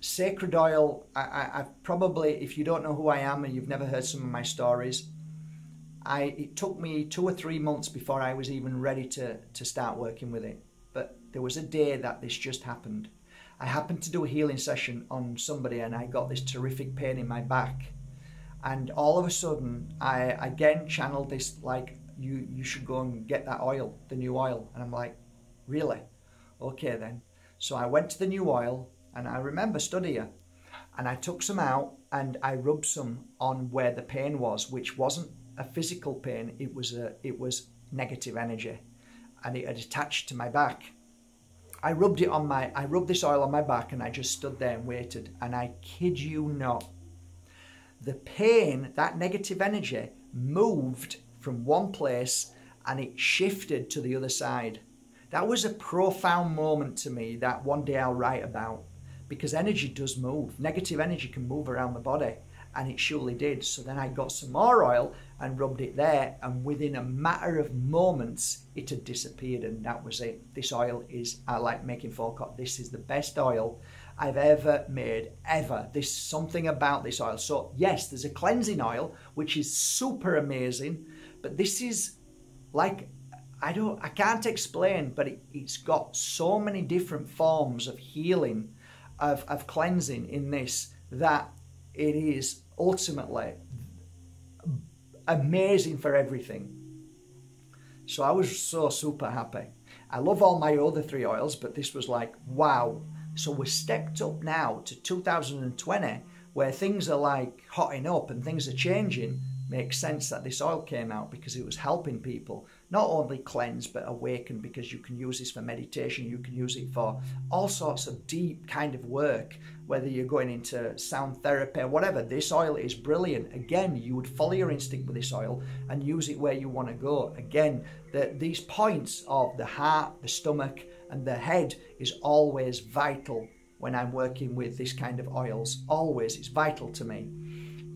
sacred oil, I, I, I've probably, if you don't know who I am and you've never heard some of my stories, I, it took me two or three months before I was even ready to, to start working with it. But there was a day that this just happened. I happened to do a healing session on somebody and I got this terrific pain in my back. And all of a sudden, I again channeled this like, you, you should go and get that oil, the new oil. And I'm like, really? Okay then. So I went to the new oil and I remember studying and I took some out and I rubbed some on where the pain was, which wasn't a physical pain, it was a it was negative energy and it had attached to my back. I rubbed it on my I rubbed this oil on my back and I just stood there and waited and I kid you not. The pain, that negative energy moved from one place and it shifted to the other side. That was a profound moment to me that one day I'll write about because energy does move. Negative energy can move around the body and it surely did. So then I got some more oil and rubbed it there, and within a matter of moments, it had disappeared, and that was it. This oil is, I like making forecast. This is the best oil I've ever made, ever. There's something about this oil. So, yes, there's a cleansing oil, which is super amazing, but this is like I don't, I can't explain, but it, has got so many different forms of healing, of, of cleansing in this that it is ultimately amazing for everything. So I was so super happy. I love all my other three oils, but this was like, wow. So we're stepped up now to 2020, where things are like hotting up and things are changing. Makes sense that this oil came out because it was helping people not only cleanse but awaken because you can use this for meditation, you can use it for all sorts of deep kind of work, whether you're going into sound therapy or whatever. This oil is brilliant. Again, you would follow your instinct with this oil and use it where you want to go. Again, the, these points of the heart, the stomach, and the head is always vital when I'm working with this kind of oils. Always, it's vital to me.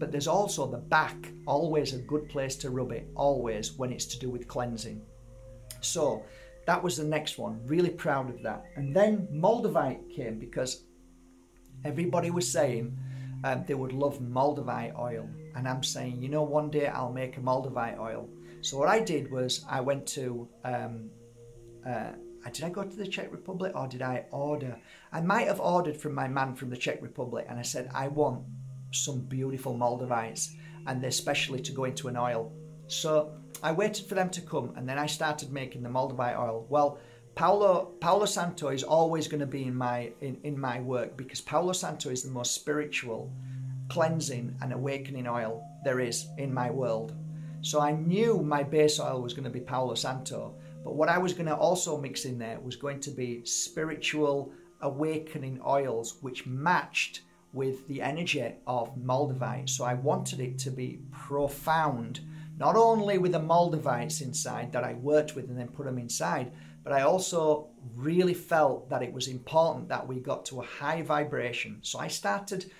But there's also the back, always a good place to rub it, always when it's to do with cleansing. So that was the next one. Really proud of that. And then Moldavite came because everybody was saying um, they would love Moldavite oil. And I'm saying, you know, one day I'll make a Moldavite oil. So what I did was I went to, um, uh, did I go to the Czech Republic or did I order? I might have ordered from my man from the Czech Republic and I said, I want some beautiful Moldavites and they're to go into an oil. So I waited for them to come and then I started making the Moldavite oil. Well, Paolo, Paolo Santo is always going to be in my in, in my work because Paolo Santo is the most spiritual cleansing and awakening oil there is in my world. So I knew my base oil was going to be Paolo Santo, but what I was going to also mix in there was going to be spiritual awakening oils which matched with the energy of Moldavite. So I wanted it to be profound, not only with the Moldavites inside that I worked with and then put them inside, but I also really felt that it was important that we got to a high vibration. So I started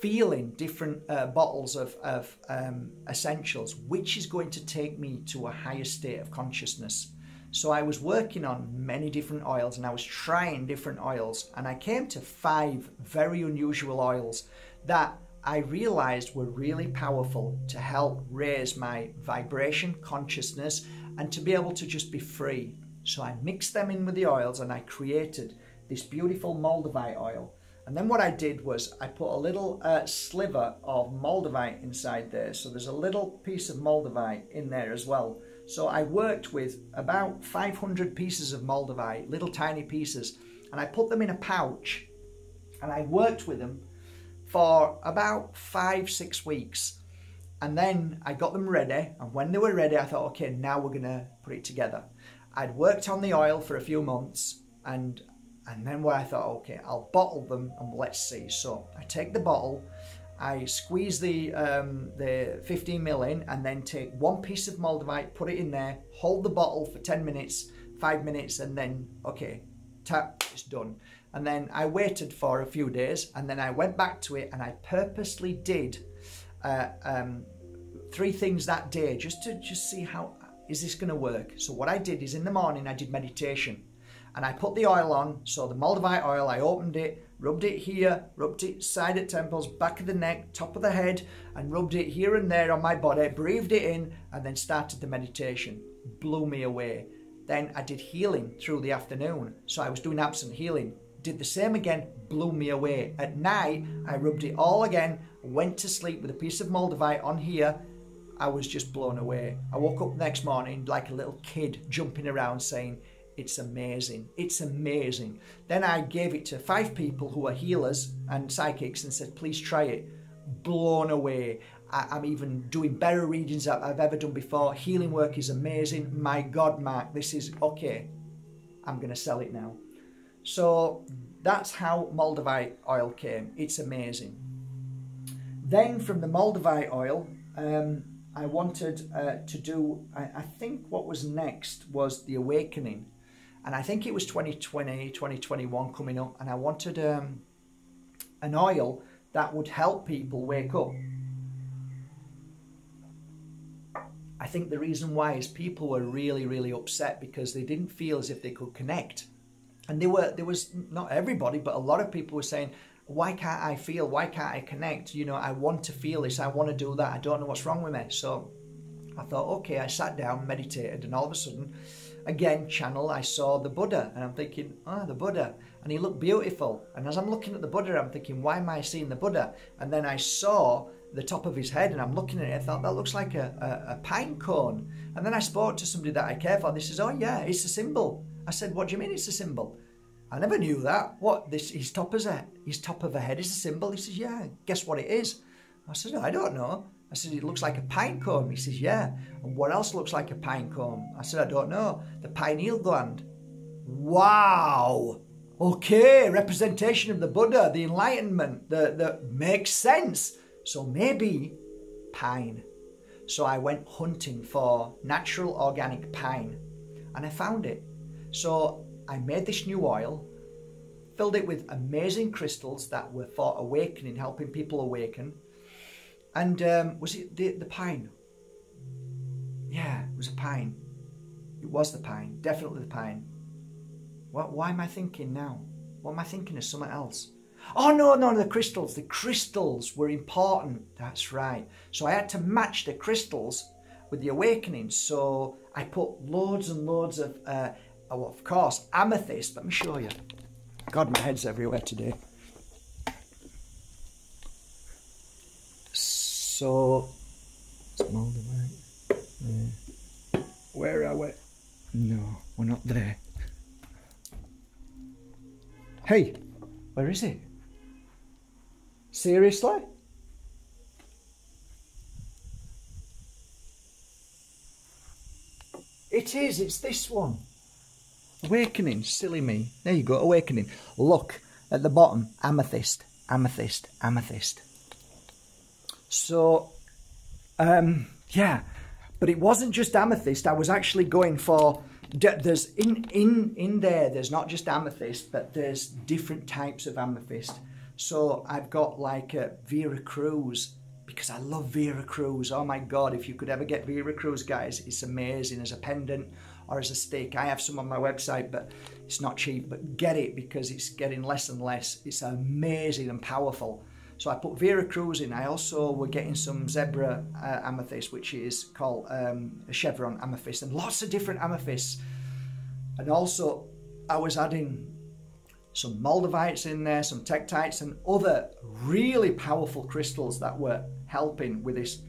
feeling different uh, bottles of, of um, essentials, which is going to take me to a higher state of consciousness. So I was working on many different oils and I was trying different oils, and I came to five very unusual oils that I realized were really powerful to help raise my vibration, consciousness, and to be able to just be free. So I mixed them in with the oils and I created this beautiful Moldavite oil. And then what I did was I put a little uh, sliver of Moldavite inside there. So there's a little piece of Moldavite in there as well. So I worked with about 500 pieces of Moldavite, little tiny pieces, and I put them in a pouch and I worked with them for about five, six weeks. And then I got them ready. And when they were ready, I thought, okay, now we're going to put it together. I'd worked on the oil for a few months and and then where I thought, okay, I'll bottle them and let's see. So I take the bottle, I squeeze the um, the 15 mil in, and then take one piece of Moldavite, put it in there, hold the bottle for 10 minutes, five minutes, and then okay, tap, it's done. And then I waited for a few days, and then I went back to it, and I purposely did uh, um, three things that day just to just see how is this going to work. So what I did is in the morning I did meditation and I put the oil on. So the Moldavite oil, I opened it, rubbed it here, rubbed it side at temples, back of the neck, top of the head, and rubbed it here and there on my body, breathed it in, and then started the meditation. Blew me away. Then I did healing through the afternoon. So I was doing absent healing. Did the same again, blew me away. At night, I rubbed it all again, went to sleep with a piece of Moldavite on here. I was just blown away. I woke up next morning like a little kid jumping around saying, it's amazing. It's amazing. Then I gave it to five people who are healers and psychics and said, please try it. Blown away. I, am even doing better readings than I've ever done before. Healing work is amazing. My God, Mark, this is okay. I'm going to sell it now. So that's how Moldavite oil came. It's amazing. Then from the Moldavite oil, um, I wanted uh, to do, I, I, think what was next was the awakening and I think it was 2020, 2021 coming up, and I wanted um, an oil that would help people wake up. I think the reason why is people were really, really upset because they didn't feel as if they could connect. And they were there was not everybody, but a lot of people were saying, Why can't I feel? Why can't I connect? You know, I want to feel this, I want to do that, I don't know what's wrong with me. So I thought, okay, I sat down, meditated, and all of a sudden again channel I saw the Buddha and I'm thinking ah oh, the Buddha. And he looked beautiful. And as I'm looking at the Buddha I'm thinking why am I seeing the Buddha? And then I saw the top of his head and I'm looking at it I thought that looks like a, a, a pine cone. And then I spoke to somebody that I care for they says oh yeah it's a symbol. I said what do you mean it's a symbol? I never knew that. What this his top is a his top of a head is a symbol? He says yeah guess what it is. I said I don't know I said, it looks like a pine cone. He says, yeah. And what else looks like a pine cone? I said, I don't know. The pineal gland. Wow. Okay, representation of the Buddha, the enlightenment, that the makes sense. So maybe pine. So I went hunting for natural organic pine and I found it. So I made this new oil, filled it with amazing crystals that were for awakening, helping people awaken. And um, was it the, the pine? Yeah, it was a pine. It was the pine, definitely the pine. What, why am I thinking now? What am I thinking of something else? Oh no, no, the crystals. The crystals were important. That's right. So I had to match the crystals with the awakening. So I put loads and loads of, uh, oh, of course, amethyst. Let me show you. God, my head's everywhere today. So, yeah. Where are we? No, we're not there. Hey, where is it? Seriously? It is, it's this one. Awakening, silly me. There you go, awakening. Look at the bottom, amethyst, amethyst, amethyst. So, um, yeah, but it wasn't just amethyst. I was actually going for there's in in in there. There's not just amethyst, but there's different types of amethyst. So I've got like a Vera Cruz because I love Vera Cruz. Oh my God, if you could ever get Vera Cruz, guys, it's amazing as a pendant or as a stick. I have some on my website, but it's not cheap. But get it because it's getting less and less. It's amazing and powerful. So I put Vera Cruz in. I also were getting some zebra uh, amethyst, which is called um, a chevron amethyst, and lots of different amethysts. And also, I was adding some moldavites in there, some tektites, and other really powerful crystals that were helping with this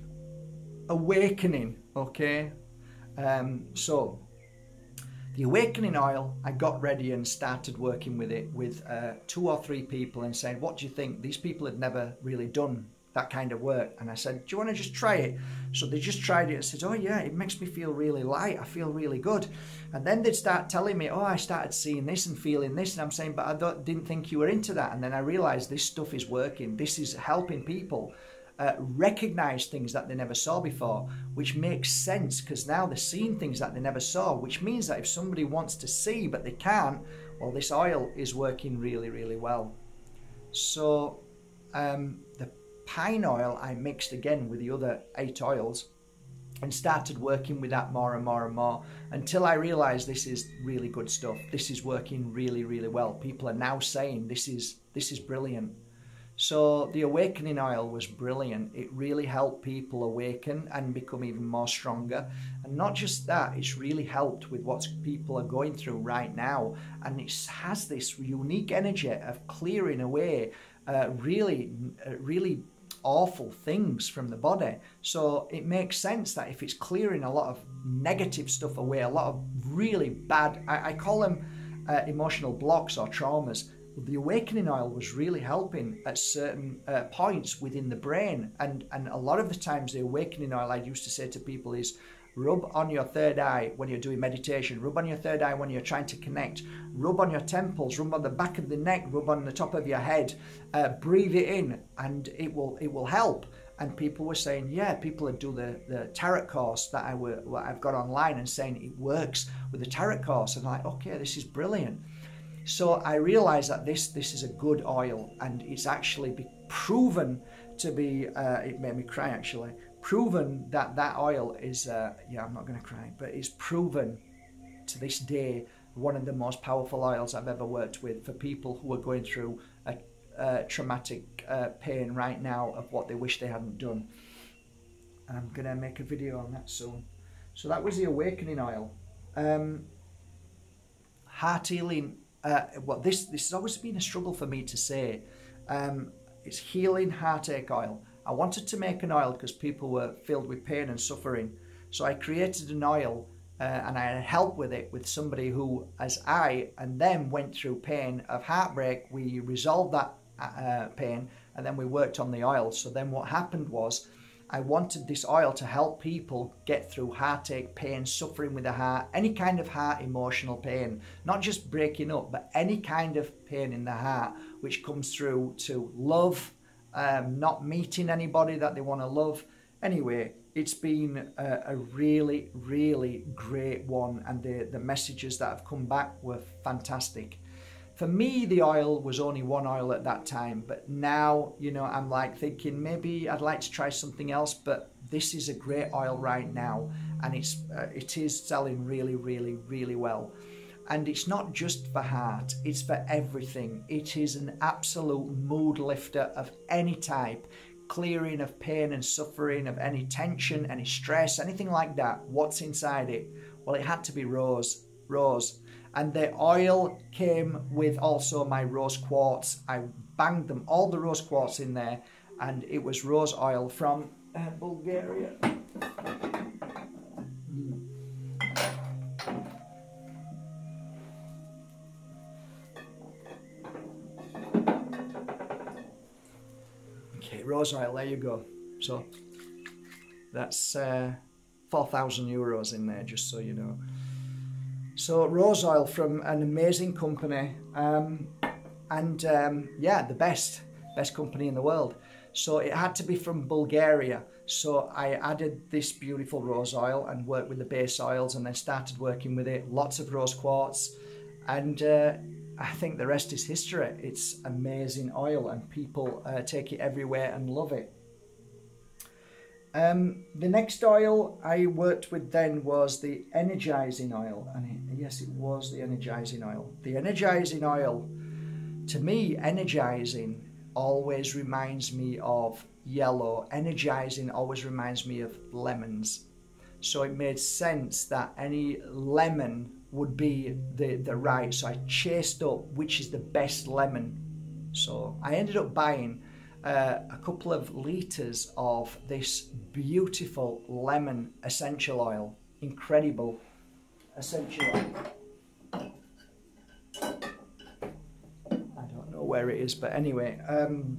awakening. Okay, um, so the awakening oil, I got ready and started working with it with uh, two or three people and saying, What do you think? These people had never really done that kind of work. And I said, Do you want to just try it? So they just tried it and said, Oh, yeah, it makes me feel really light. I feel really good. And then they'd start telling me, Oh, I started seeing this and feeling this. And I'm saying, But I didn't think you were into that. And then I realized this stuff is working. This is helping people uh, recognize things that they never saw before, which makes sense because now they're seeing things that they never saw, which means that if somebody wants to see but they can't, well, this oil is working really, really well. So um, the pine oil I mixed again with the other eight oils and started working with that more and more and more until I realized this is really good stuff. This is working really, really well. People are now saying this is this is brilliant. So the awakening oil was brilliant. It really helped people awaken and become even more stronger. And not just that, it's really helped with what people are going through right now. And it has this unique energy of clearing away uh, really, uh, really awful things from the body. So it makes sense that if it's clearing a lot of negative stuff away, a lot of really bad, I, I call them uh, emotional blocks or traumas the awakening oil was really helping at certain uh, points within the brain. And, and a lot of the times, the awakening oil I used to say to people is rub on your third eye when you're doing meditation, rub on your third eye when you're trying to connect, rub on your temples, rub on the back of the neck, rub on the top of your head, uh, breathe it in, and it will it will help. And people were saying, yeah, people that do the, the tarot course that I were, I've got online and saying it works with the tarot course. And I'm like, okay, this is brilliant. So I realized that this this is a good oil and it's actually proven to be. Uh, it made me cry actually. Proven that that oil is. Uh, yeah, I'm not going to cry, but it's proven to this day one of the most powerful oils I've ever worked with for people who are going through a, a traumatic uh, pain right now of what they wish they hadn't done. And I'm going to make a video on that soon. So that was the awakening oil. Um, heart healing uh, well, this this has always been a struggle for me to say. Um, it's healing heartache oil. I wanted to make an oil because people were filled with pain and suffering. So I created an oil uh, and I had help with it with somebody who, as I and them went through pain of heartbreak, we resolved that uh, pain and then we worked on the oil. So then what happened was I wanted this oil to help people get through heartache, pain, suffering with the heart, any kind of heart emotional pain, not just breaking up, but any kind of pain in the heart, which comes through to love, um, not meeting anybody that they want to love. Anyway, it's been a, a, really, really great one, and the, the messages that have come back were fantastic for me, the oil was only one oil at that time, but now, you know, I'm like thinking maybe I'd like to try something else, but this is a great oil right now, and it's uh, it is selling really, really, really well. And it's not just for heart, it's for everything. It is an absolute mood lifter of any type, clearing of pain and suffering, of any tension, any stress, anything like that. What's inside it? Well, it had to be rose. Rose and the oil came with also my rose quartz. I banged them, all the rose quartz in there, and it was rose oil from uh, Bulgaria. Okay, rose oil. There you go. So that's uh, 4,000 euros in there, just so you know. So rose oil from an amazing company, um, and um, yeah, the best, best company in the world. So it had to be from Bulgaria. So I added this beautiful rose oil and worked with the base oils, and then started working with it. Lots of rose quartz, and uh, I think the rest is history. It's amazing oil, and people uh, take it everywhere and love it. Um, the next oil I worked with then was the energizing oil, and it, yes, it was the energizing oil. The energizing oil, to me, energizing always reminds me of yellow. Energizing always reminds me of lemons. So it made sense that any lemon would be the, the right. So I chased up which is the best lemon. So I ended up buying uh, a couple of litres of this beautiful lemon essential oil. Incredible essential oil. I don't know where it is, but anyway, um,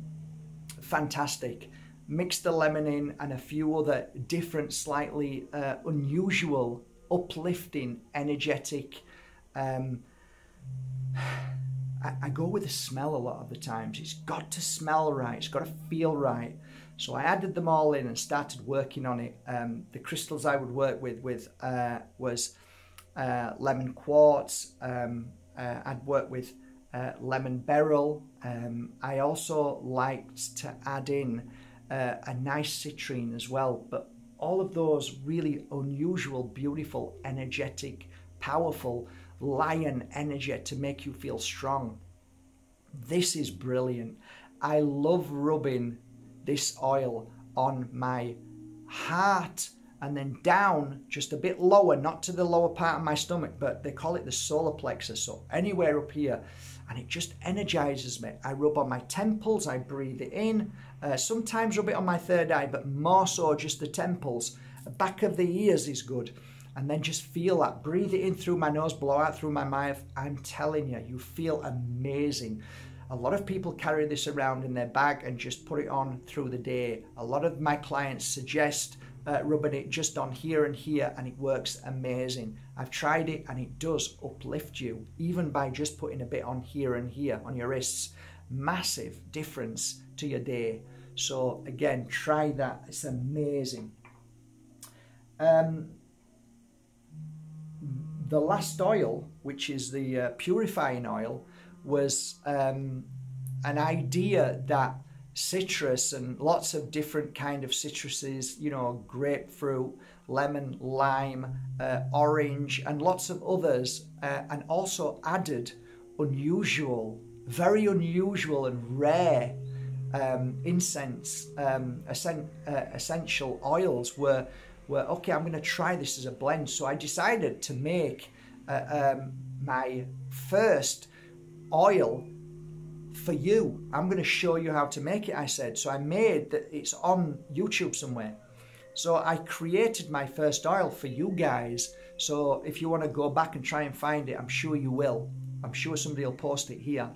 fantastic. Mix the lemon in and a few other different, slightly uh, unusual, uplifting, energetic um, I, I, go with the smell a lot of the times. It's got to smell right. It's got to feel right. So I added them all in and started working on it. Um, the crystals I would work with with uh, was uh, lemon quartz. Um, uh, I'd work with uh, lemon beryl. Um, I also liked to add in uh, a nice citrine as well. But all of those really unusual, beautiful, energetic, powerful lion energy to make you feel strong. This is brilliant. I love rubbing this oil on my heart and then down just a bit lower, not to the lower part of my stomach, but they call it the solar plexus, so anywhere up here. And it just energizes me. I rub on my temples, I breathe it in, uh, sometimes rub it on my third eye, but more so just the temples. back of the ears is good and then just feel that. Breathe it in through my nose, blow out through my mouth. I'm telling you, you feel amazing. A lot of people carry this around in their bag and just put it on through the day. A lot of my clients suggest uh, rubbing it just on here and here, and it works amazing. I've tried it and it does uplift you, even by just putting a bit on here and here on your wrists. Massive difference to your day. So, again, try that, it's amazing. Um, the last oil, which is the uh, purifying oil, was um, an idea that citrus and lots of different kind of citruses, you know, grapefruit, lemon, lime, uh, orange, and lots of others, uh, and also added unusual, very unusual and rare um, incense, um, uh, essential oils were were okay i'm going to try this as a blend. So i decided to make uh, um, my first oil for you. I'm going to show you how to make it i said. So i made that it's on youtube somewhere. So i created my first oil for you guys. So if you want to go back and try and find it i'm sure you will. I'm sure somebody will post it here.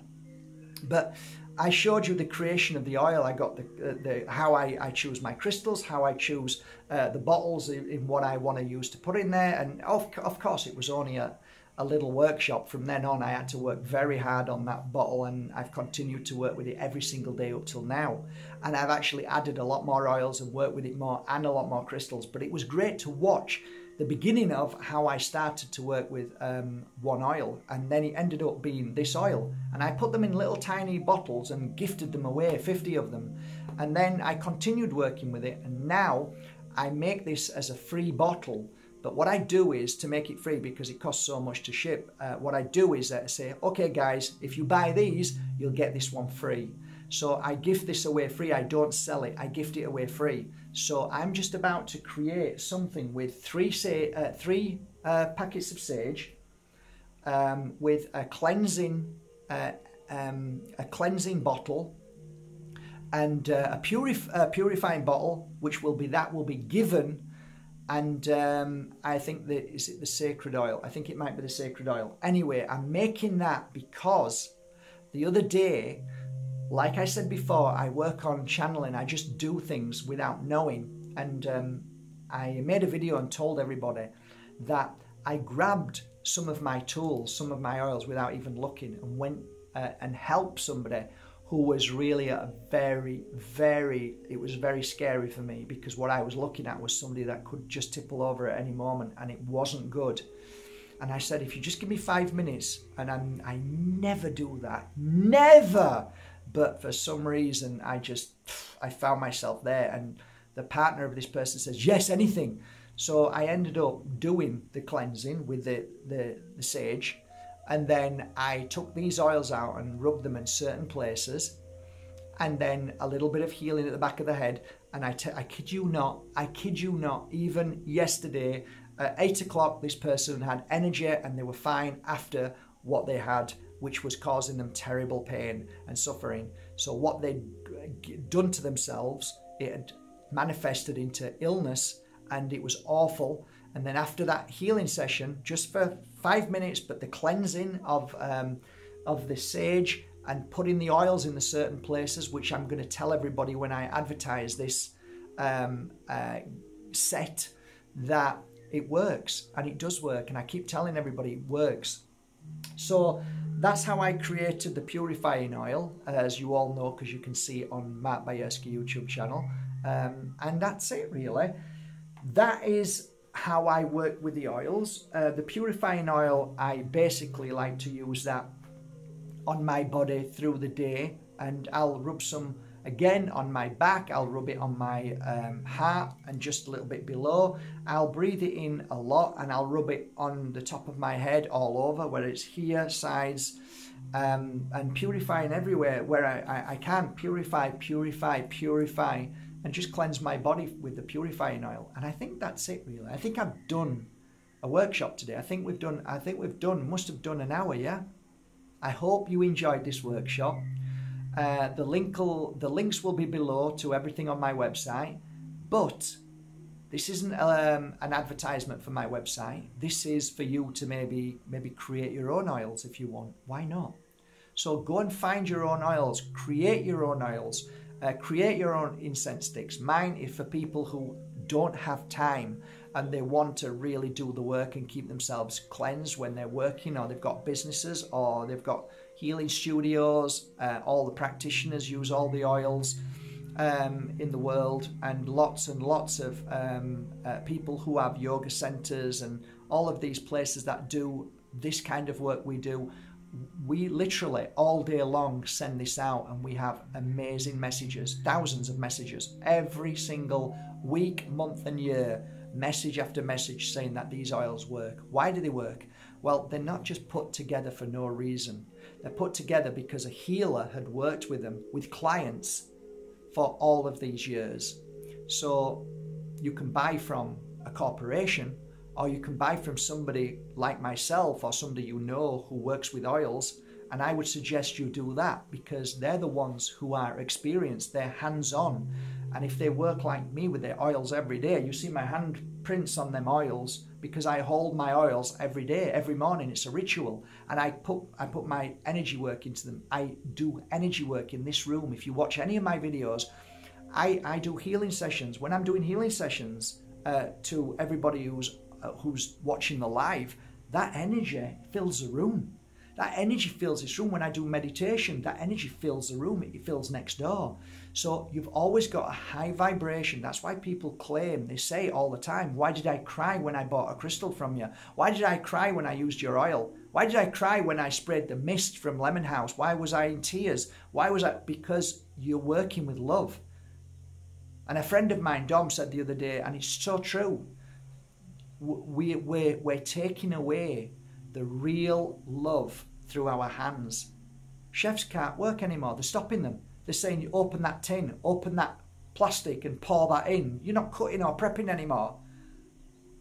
But I showed you the creation of the oil. I got the, uh, the how I, I choose my crystals, how I choose uh, the bottles in, in, what I want to use to put in there. And of, of course, it was only a, a little workshop. From then on, I had to work very hard on that bottle, and I've continued to work with it every single day up till now. And I've actually added a lot more oils and worked with it more and a lot more crystals. But it was great to watch the beginning of how I started to work with um, one oil, and then it ended up being this oil. And I put them in little tiny bottles and gifted them away, 50 of them. And then I continued working with it, and now I make this as a free bottle. But what I do is to make it free because it costs so much to ship. Uh, what I do is uh, say, okay, guys, if you buy these, you'll get this one free. So I gift this away free. I don't sell it. I gift it away free. So I'm just about to create something with three say uh, three uh, packets of sage, um, with a cleansing uh, um, a cleansing bottle, and uh, a purif- purifying bottle, which will be that will be given. And um, I think that is it the sacred oil. I think it might be the sacred oil. Anyway, I'm making that because the other day like I said before, I work on channeling. I just do things without knowing. And um, I made a video and told everybody that I grabbed some of my tools, some of my oils without even looking and went uh, and helped somebody who was really a very, very, it was very scary for me because what I was looking at was somebody that could just tipple over at any moment and it wasn't good. And I said, if you just give me five minutes, and I'm, I never do that, never. But for some reason, I just, I found myself there. And the partner of this person says, yes, anything. So I ended up doing the cleansing with the, the, the sage and then I took these oils out and rubbed them in certain places. And then a little bit of healing at the back of the head. And I, t- I kid you not, I kid you not, even yesterday at eight o'clock, this person had energy and they were fine after what they had, which was causing them terrible pain and suffering. So, what they'd done to themselves, it had manifested into illness and it was awful. And then after that healing session, just for five minutes, but the cleansing of um, of the sage and putting the oils in the certain places, which I'm going to tell everybody when I advertise this um, uh, set, that it works and it does work. And I keep telling everybody it works. So that's how I created the purifying oil, as you all know, because you can see it on Mark Bajerski YouTube channel. Um, and that's it, really. That is how I work with the oils. Uh, the purifying oil, I basically like to use that on my body through the day, and I'll rub some again on my back. I'll rub it on my um, heart and just a little bit below. I'll breathe it in a lot, and I'll rub it on the top of my head all over, where it's here, sides. Um, and purifying everywhere where I, I, I can purify, purify, purify and just cleanse my body with the purifying oil. And I think that's it really. I think I've done a workshop today. I think we've done I think we've done must have done an hour, yeah. I hope you enjoyed this workshop. Uh, the link will, the links will be below to everything on my website, but this isn't um, an advertisement for my website. This is for you to maybe maybe create your own oils if you want. Why not? So go and find your own oils, create your own oils. Uh, create your own incense sticks. Mine is for people who don't have time and they want to really do the work and keep themselves cleansed when they're working or they've got businesses or they've got healing studios. Uh, all the practitioners use all the oils um, in the world and lots and lots of um, uh, people who have yoga centers and all of these places that do this kind of work we do we literally all day long send this out and we have amazing messages, thousands of messages every single week, month, and year. Message after message saying that these oils work. Why do they work? Well, they're not just put together for no reason. They're put together because a healer had worked with them, with clients, for all of these years. So you can buy from a corporation or you can buy from somebody like myself or somebody you know who works with oils. And I would suggest you do that because they're the ones who are experienced, they're hands on. And if they work like me with their oils every day, you see my handprints on them oils because I hold my oils every day, every morning. It's a ritual. And I put I put my energy work into them. I do energy work in this room. If you watch any of my videos, I, I do healing sessions. When I'm doing healing sessions uh, to everybody who's uh, who's watching the live, that energy fills the room. That energy fills this room. When I do meditation, that energy fills the room. It fills next door. So you've always got a high vibration. That's why people claim, they say all the time, why did I cry when I bought a crystal from you? Why did I cry when I used your oil? Why did I cry when I sprayed the mist from Lemon House? Why was I in tears? Why was I? Because you're working with love. And a friend of mine, Dom, said the other day, and it's so true we, we're, we're taking away the real love through our hands. Chefs can't work anymore. They're stopping them. They're saying, you open that tin, open that plastic and pour that in. You're not cutting or prepping anymore.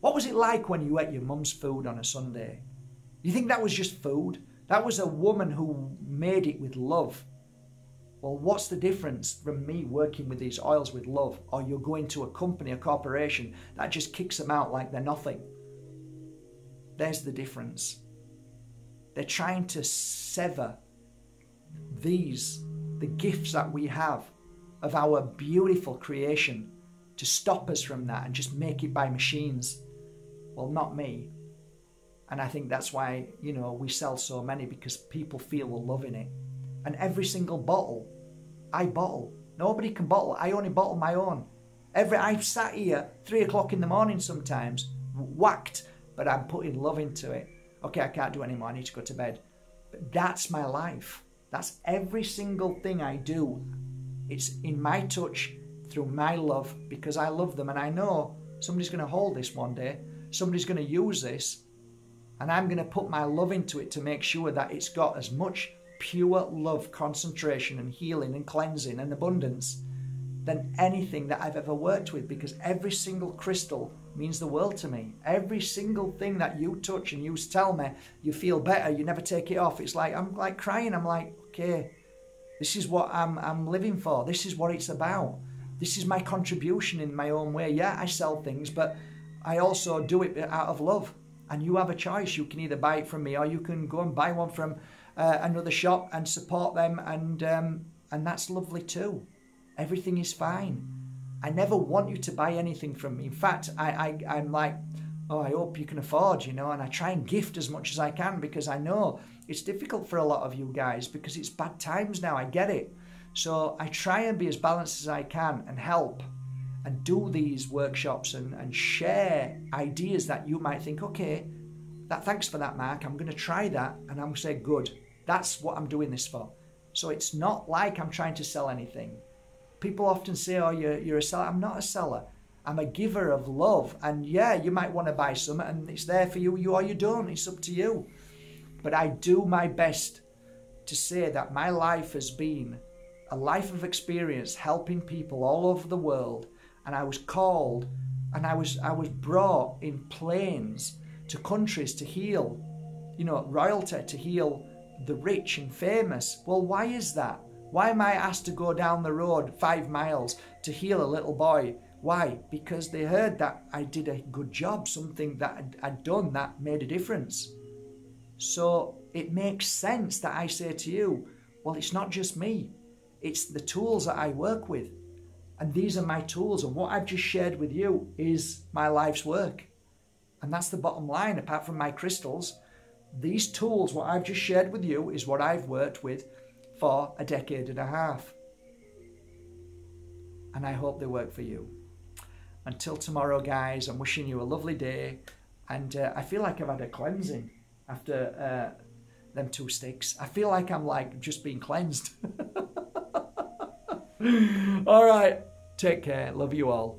What was it like when you ate your mum's food on a Sunday? You think that was just food? That was a woman who made it with love. Well, what's the difference from me working with these oils with love or you're going to a company, a corporation that just kicks them out like they're nothing? There's the difference. They're trying to sever these the gifts that we have of our beautiful creation to stop us from that and just make it by machines. Well, not me. And I think that's why, you know, we sell so many because people feel the love in it. And every single bottle, I bottle. Nobody can bottle. I only bottle my own. Every I've sat here three o'clock in the morning sometimes, whacked, but I'm putting love into it. Okay, I can't do anymore. I need to go to bed. But that's my life. That's every single thing I do. It's in my touch through my love because I love them and I know somebody's going to hold this one day. Somebody's going to use this and I'm going to put my love into it to make sure that it's got as much pure love, concentration and healing and cleansing and abundance than anything that I've ever worked with because every single crystal means the world to me. Every single thing that you touch and you tell me you feel better, you never take it off. It's like I'm like crying. I'm like, okay, this is what I'm I'm living for. This is what it's about. This is my contribution in my own way. Yeah, I sell things, but I also do it out of love. And you have a choice. You can either buy it from me or you can go and buy one from uh, another shop and support them, and um, and that's lovely too. Everything is fine. I never want you to buy anything from me. In fact, I, I, I'm like, oh, I hope you can afford, you know, and I try and gift as much as I can because I know it's difficult for a lot of you guys because it's bad times now. I get it. So I try and be as balanced as I can and help and do these workshops and, and share ideas that you might think, okay, that thanks for that, Mark. I'm going to try that. And I'm going to say, good. That's what I'm doing this for. So it's not like I'm trying to sell anything people often say, "Oh, you're you're a seller." I'm not a seller. I'm a giver of love, and yeah, you might want to buy some, and it's there for you. You or you don't. It's up to you. But I do my best to say that my life has been a life of experience, helping people all over the world, and I was called, and I was I was brought in planes to countries to heal, you know, royalty to heal the rich and famous. Well, why is that? Why am I asked to go down the road five miles to heal a little boy? Why? Because they heard that I did a good job, something that I'd done that made a difference. So it makes sense that I say to you, well, it's not just me, it's the tools that I work with. And these are my tools, and what I've just shared with you is my life's work. And that's the bottom line, apart from my crystals. These tools, what I've just shared with you, is what I've worked with for a decade and a half. And I hope they work for you. Until tomorrow, guys, I'm wishing you a lovely day. And uh, I feel like I've had a cleansing after uh, them two sticks. I feel like I'm like just being cleansed. all right. Take care. Love you all.